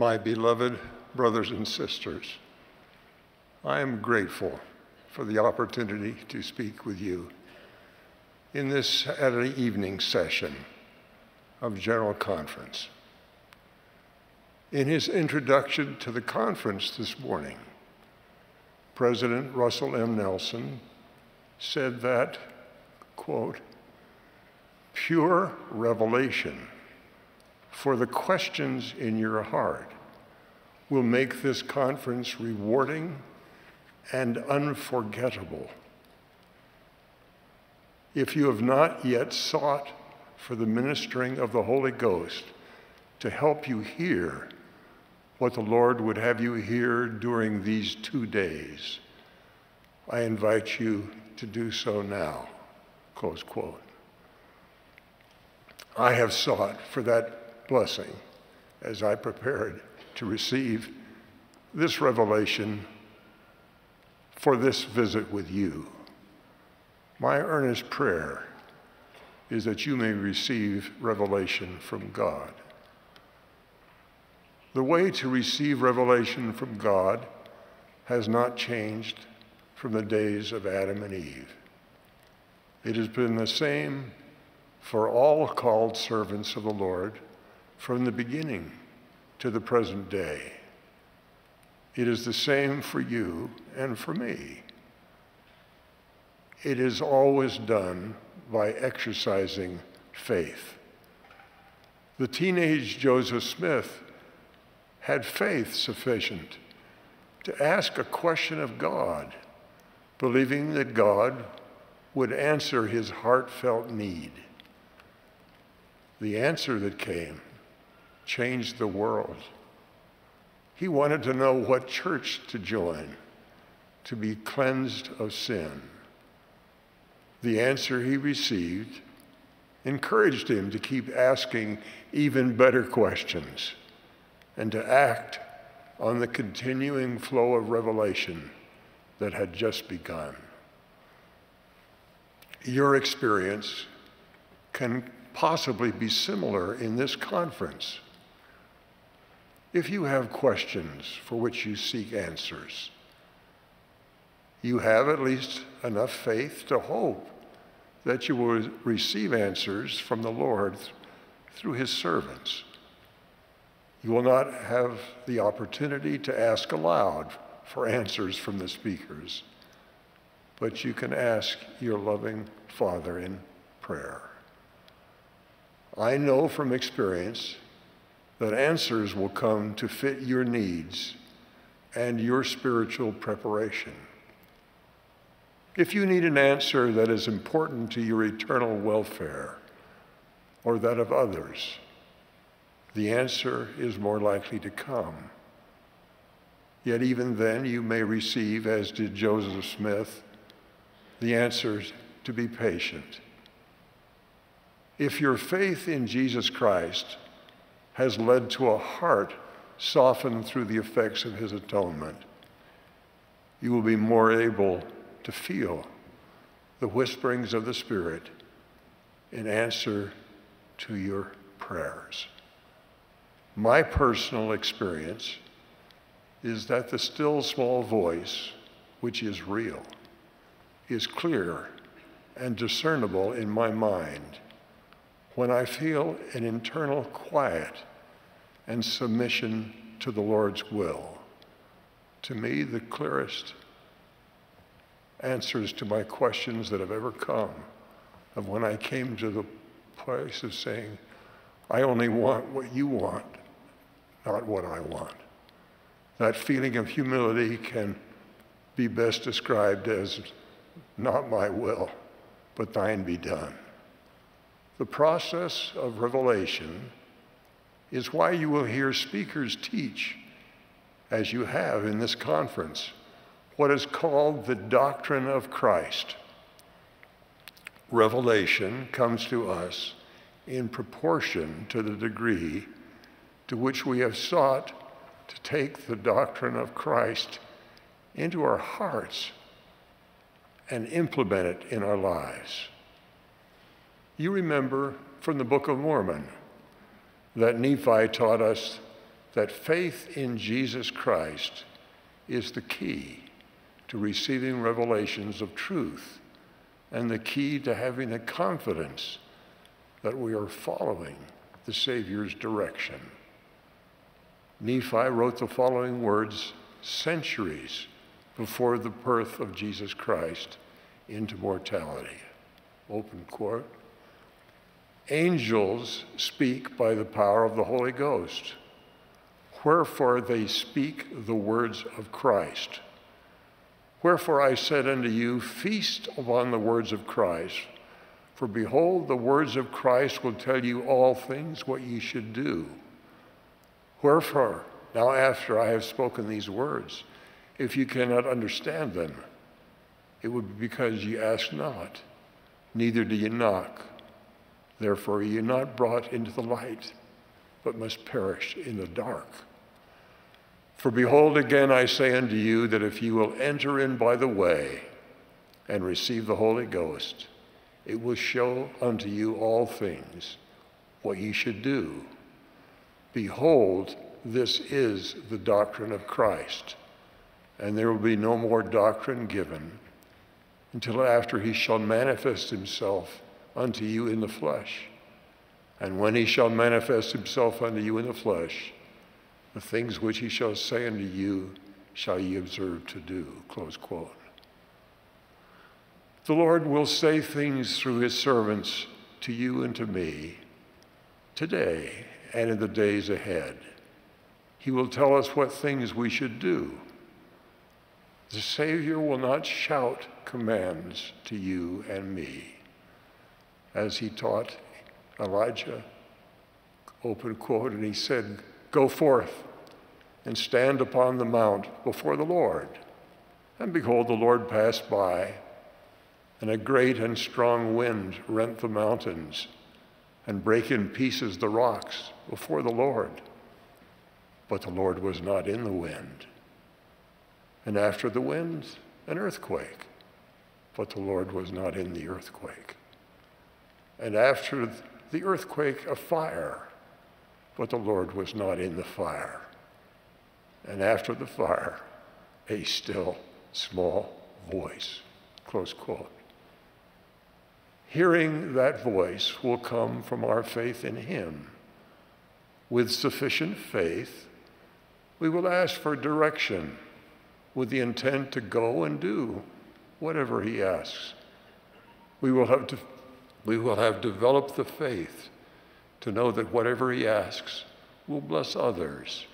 My beloved brothers and sisters, I am grateful for the opportunity to speak with you in this Saturday evening session of General Conference. In his introduction to the conference this morning, President Russell M. Nelson said that, quote, pure revelation for the questions in your heart will make this conference rewarding and unforgettable. If you have not yet sought for the ministering of the Holy Ghost to help you hear what the Lord would have you hear during these two days, I invite you to do so now. Close quote. I have sought for that blessing as I prepared to receive this revelation for this visit with you. My earnest prayer is that you may receive revelation from God. The way to receive revelation from God has not changed from the days of Adam and Eve. It has been the same for all called servants of the Lord from the beginning to the present day. It is the same for you and for me. It is always done by exercising faith. The teenage Joseph Smith had faith sufficient to ask a question of God, believing that God would answer his heartfelt need. The answer that came changed the world. He wanted to know what church to join to be cleansed of sin. The answer he received encouraged him to keep asking even better questions and to act on the continuing flow of revelation that had just begun. Your experience can possibly be similar in this conference. If you have questions for which you seek answers, you have at least enough faith to hope that you will receive answers from the Lord through his servants. You will not have the opportunity to ask aloud for answers from the speakers, but you can ask your loving Father in prayer. I know from experience that answers will come to fit your needs and your spiritual preparation. If you need an answer that is important to your eternal welfare or that of others, the answer is more likely to come. Yet even then, you may receive, as did Joseph Smith, the answer to be patient. If your faith in Jesus Christ has led to a heart softened through the effects of his atonement, you will be more able to feel the whisperings of the Spirit in answer to your prayers. My personal experience is that the still small voice, which is real, is clear and discernible in my mind when I feel an internal quiet and submission to the Lord's will. To me, the clearest answers to my questions that have ever come of when I came to the place of saying, I only want what you want not what I want. That feeling of humility can be best described as not my will, but thine be done. The process of revelation is why you will hear speakers teach, as you have in this conference, what is called the doctrine of Christ. Revelation comes to us in proportion to the degree to which we have sought to take the doctrine of Christ into our hearts and implement it in our lives. You remember from the Book of Mormon that Nephi taught us that faith in Jesus Christ is the key to receiving revelations of truth and the key to having the confidence that we are following the Savior's direction. Nephi wrote the following words centuries before the birth of Jesus Christ into mortality. Open quote. Angels speak by the power of the Holy Ghost. Wherefore they speak the words of Christ. Wherefore I said unto you, Feast upon the words of Christ. For behold, the words of Christ will tell you all things what ye should do. Wherefore, now after I have spoken these words, if you cannot understand them, it would be because ye ask not, neither do ye knock. Therefore, ye are not brought into the light, but must perish in the dark. For behold, again I say unto you that if you will enter in by the way and receive the Holy Ghost, it will show unto you all things what ye should do. Behold, this is the doctrine of Christ, and there will be no more doctrine given until after he shall manifest himself unto you in the flesh. And when he shall manifest himself unto you in the flesh, the things which he shall say unto you shall ye observe to do. Close quote. The Lord will say things through his servants to you and to me today and in the days ahead. He will tell us what things we should do. The Savior will not shout commands to you and me as he taught Elijah, open quote, and he said, Go forth and stand upon the mount before the Lord. And behold, the Lord passed by, and a great and strong wind rent the mountains and brake in pieces the rocks before the Lord. But the Lord was not in the wind. And after the wind, an earthquake. But the Lord was not in the earthquake. And after the earthquake, a fire. But the Lord was not in the fire. And after the fire, a still small voice. Close quote. Hearing that voice will come from our faith in Him. With sufficient faith, we will ask for direction with the intent to go and do whatever He asks. We will have, to, we will have developed the faith to know that whatever He asks will bless others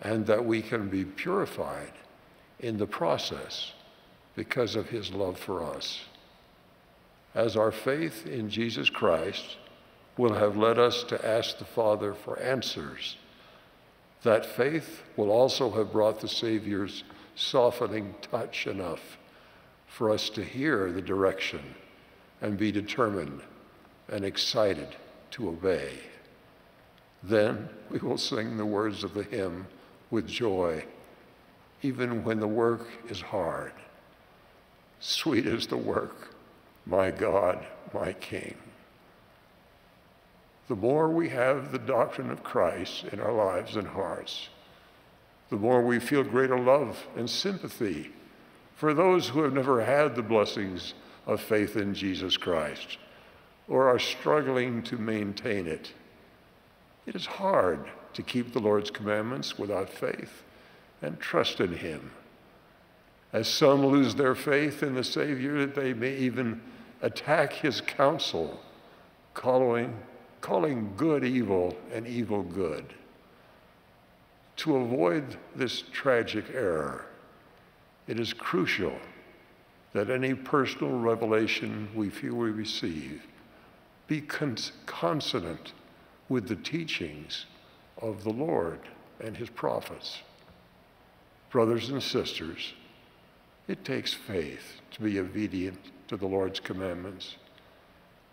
and that we can be purified in the process because of His love for us as our faith in Jesus Christ will have led us to ask the Father for answers. That faith will also have brought the Savior's softening touch enough for us to hear the direction and be determined and excited to obey. Then we will sing the words of the hymn with joy, even when the work is hard. Sweet is the work my God, my King. The more we have the doctrine of Christ in our lives and hearts, the more we feel greater love and sympathy for those who have never had the blessings of faith in Jesus Christ or are struggling to maintain it. It is hard to keep the Lord's commandments without faith and trust in Him. As some lose their faith in the Savior, they may even attack his counsel, calling, calling good evil and evil good. To avoid this tragic error, it is crucial that any personal revelation we feel we receive be cons- consonant with the teachings of the Lord and his prophets. Brothers and sisters, it takes faith to be obedient to the Lord's commandments.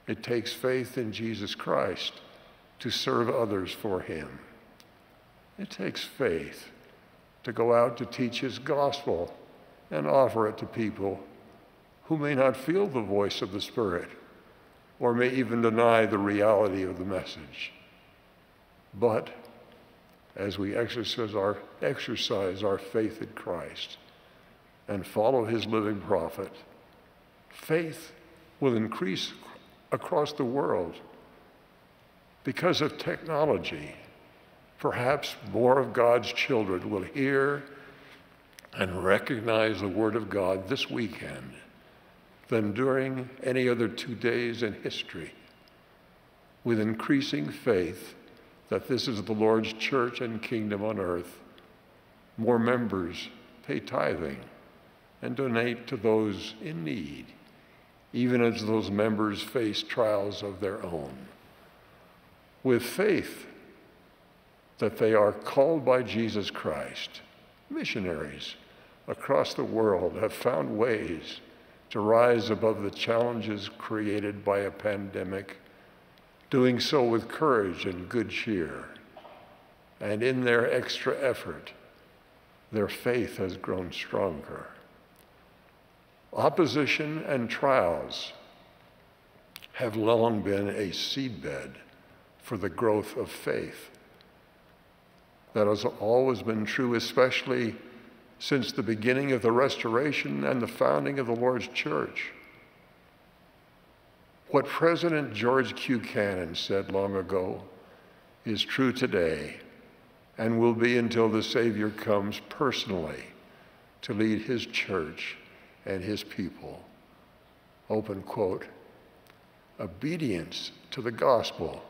It takes faith in Jesus Christ to serve others for him. It takes faith to go out to teach his gospel and offer it to people who may not feel the voice of the Spirit or may even deny the reality of the message. But as we exercise our, exercise our faith in Christ and follow his living prophet, faith will increase across the world because of technology. Perhaps more of God's children will hear and recognize the Word of God this weekend than during any other two days in history. With increasing faith that this is the Lord's church and kingdom on earth, more members pay tithing and donate to those in need, even as those members face trials of their own. With faith that they are called by Jesus Christ, missionaries across the world have found ways to rise above the challenges created by a pandemic, doing so with courage and good cheer. And in their extra effort, their faith has grown stronger. Opposition and trials have long been a seedbed for the growth of faith. That has always been true, especially since the beginning of the restoration and the founding of the Lord's church. What President George Q. Cannon said long ago is true today and will be until the Savior comes personally to lead his church and his people. Open quote. Obedience to the gospel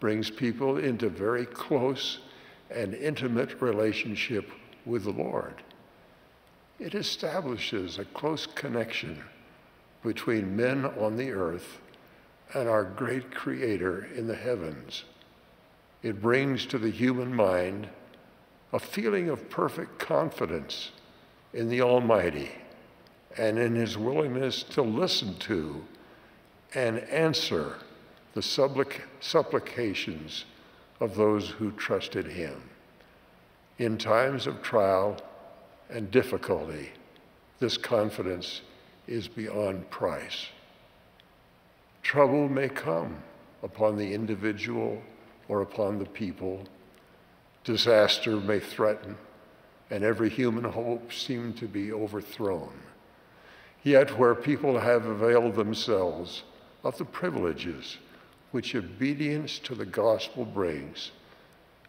brings people into very close and intimate relationship with the Lord. It establishes a close connection between men on the earth and our great Creator in the heavens. It brings to the human mind a feeling of perfect confidence in the Almighty and in His willingness to listen to and answer the supplic supplications of those who trusted Him. In times of trial, and difficulty, this confidence is beyond price. Trouble may come upon the individual or upon the people. Disaster may threaten, and every human hope seem to be overthrown. Yet, where people have availed themselves of the privileges which obedience to the gospel brings,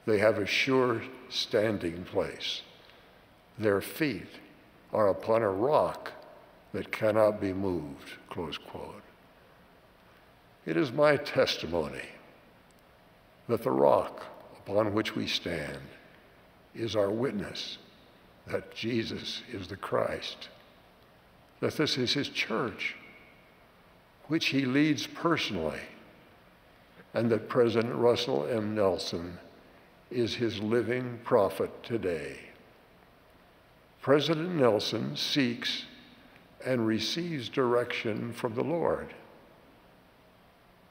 they have a sure standing place. Their feet are upon a rock that cannot be moved, close quote. It is my testimony that the rock upon which we stand is our witness that Jesus is the Christ, that this is his church, which he leads personally, and that President Russell M. Nelson is his living prophet today. President Nelson seeks and receives direction from the Lord.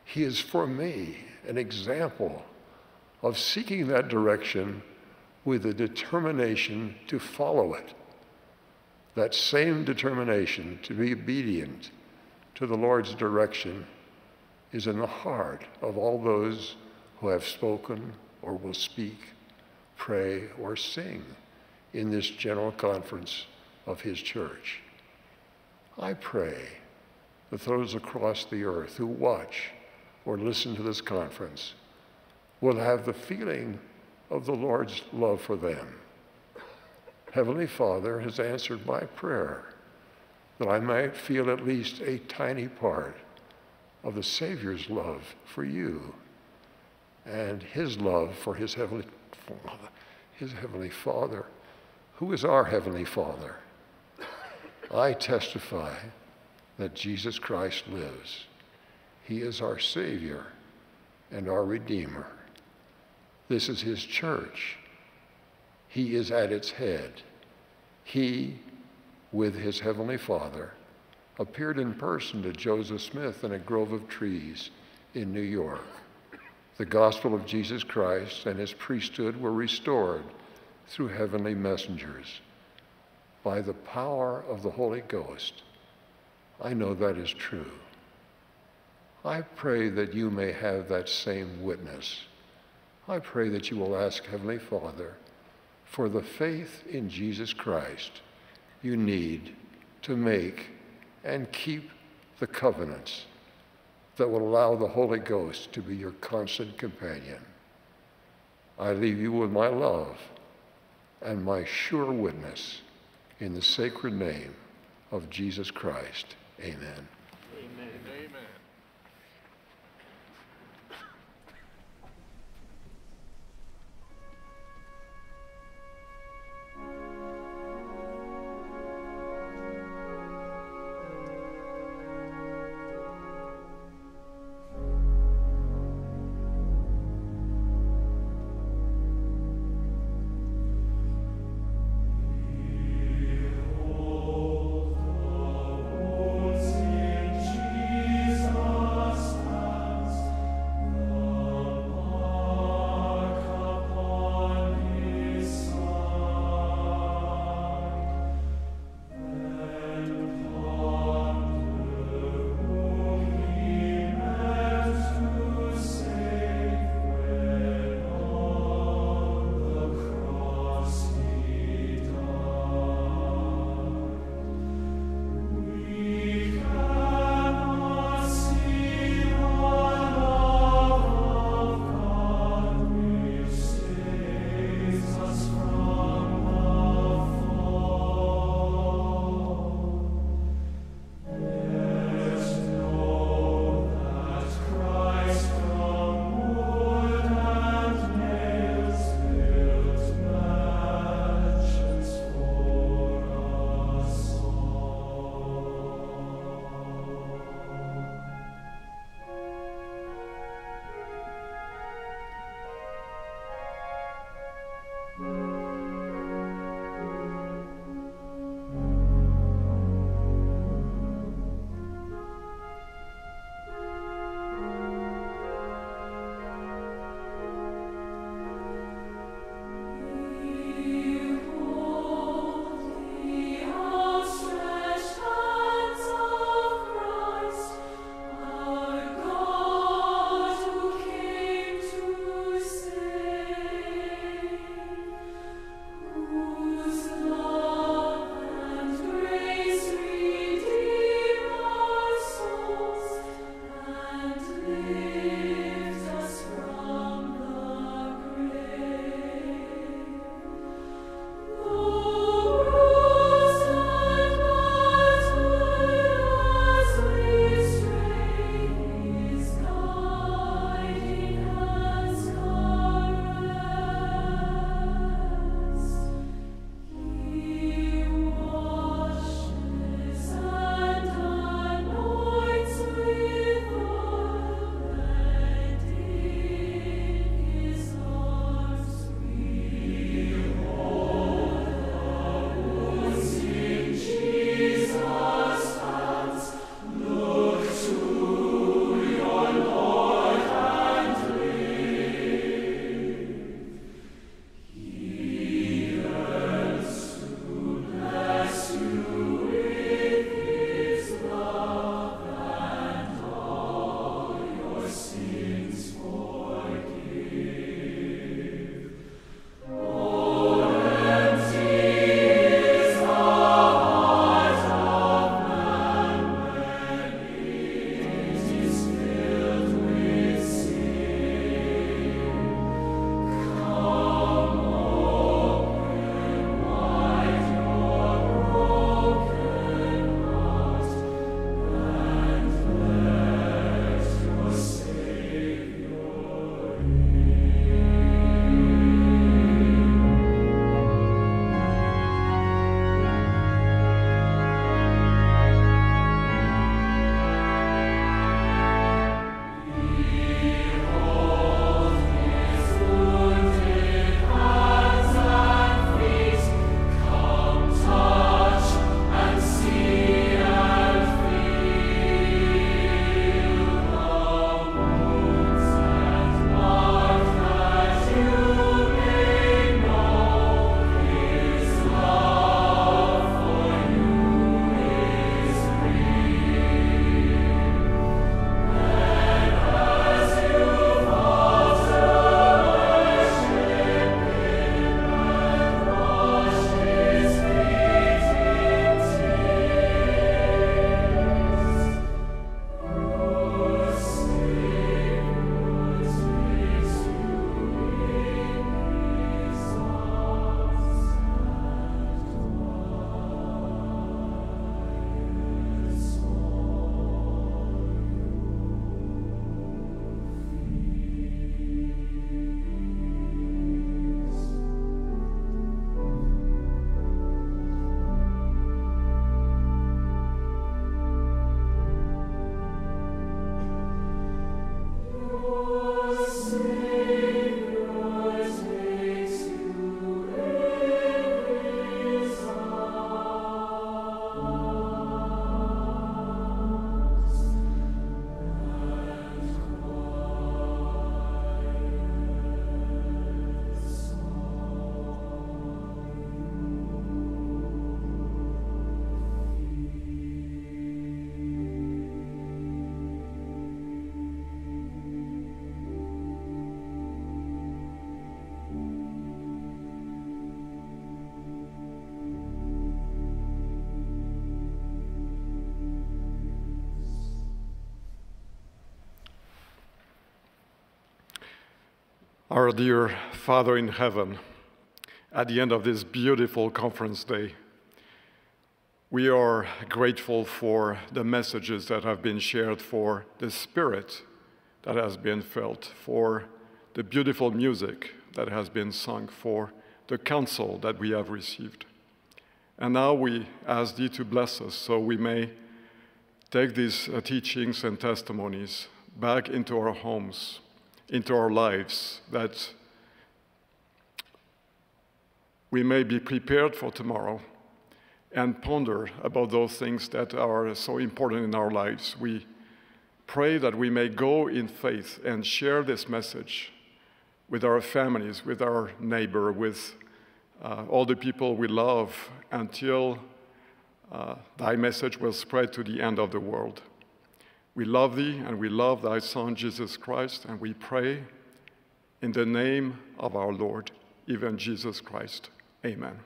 He is for me an example of seeking that direction with a determination to follow it. That same determination to be obedient to the Lord's direction is in the heart of all those who have spoken or will speak, pray, or sing in this general conference of his church. I pray that those across the earth who watch or listen to this conference will have the feeling of the Lord's love for them. Heavenly Father has answered my prayer that I might feel at least a tiny part of the Savior's love for you and his love for his heavenly Father, his heavenly Father who is our Heavenly Father. I testify that Jesus Christ lives. He is our Savior and our Redeemer. This is His church. He is at its head. He, with His Heavenly Father, appeared in person to Joseph Smith in a grove of trees in New York. The gospel of Jesus Christ and His priesthood were restored through heavenly messengers. By the power of the Holy Ghost, I know that is true. I pray that you may have that same witness I pray that you will ask Heavenly Father for the faith in Jesus Christ you need to make and keep the covenants that will allow the Holy Ghost to be your constant companion. I leave you with my love and my sure witness in the sacred name of Jesus Christ. Amen. Our dear Father in heaven, at the end of this beautiful conference day, we are grateful for the messages that have been shared, for the spirit that has been felt, for the beautiful music that has been sung, for the counsel that we have received. And now we ask Thee to bless us so we may take these uh, teachings and testimonies back into our homes, into our lives, that we may be prepared for tomorrow and ponder about those things that are so important in our lives. We pray that we may go in faith and share this message with our families, with our neighbor, with uh, all the people we love until uh, thy message will spread to the end of the world. We love thee and we love thy Son, Jesus Christ, and we pray in the name of our Lord, even Jesus Christ. Amen.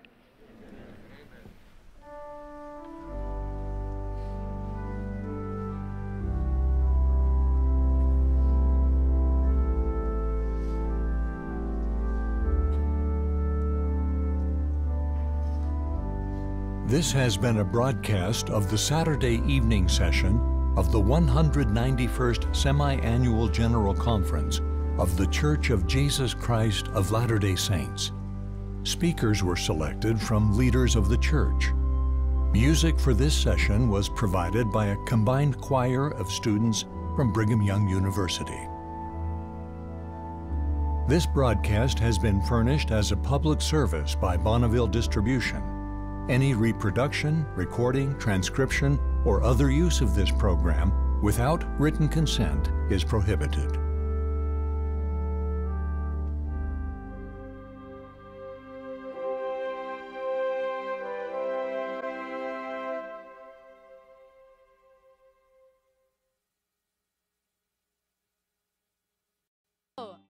This has been a broadcast of the Saturday evening session of the 191st Semi Annual General Conference of The Church of Jesus Christ of Latter day Saints. Speakers were selected from leaders of the church. Music for this session was provided by a combined choir of students from Brigham Young University. This broadcast has been furnished as a public service by Bonneville Distribution. Any reproduction, recording, transcription, or other use of this program without written consent is prohibited.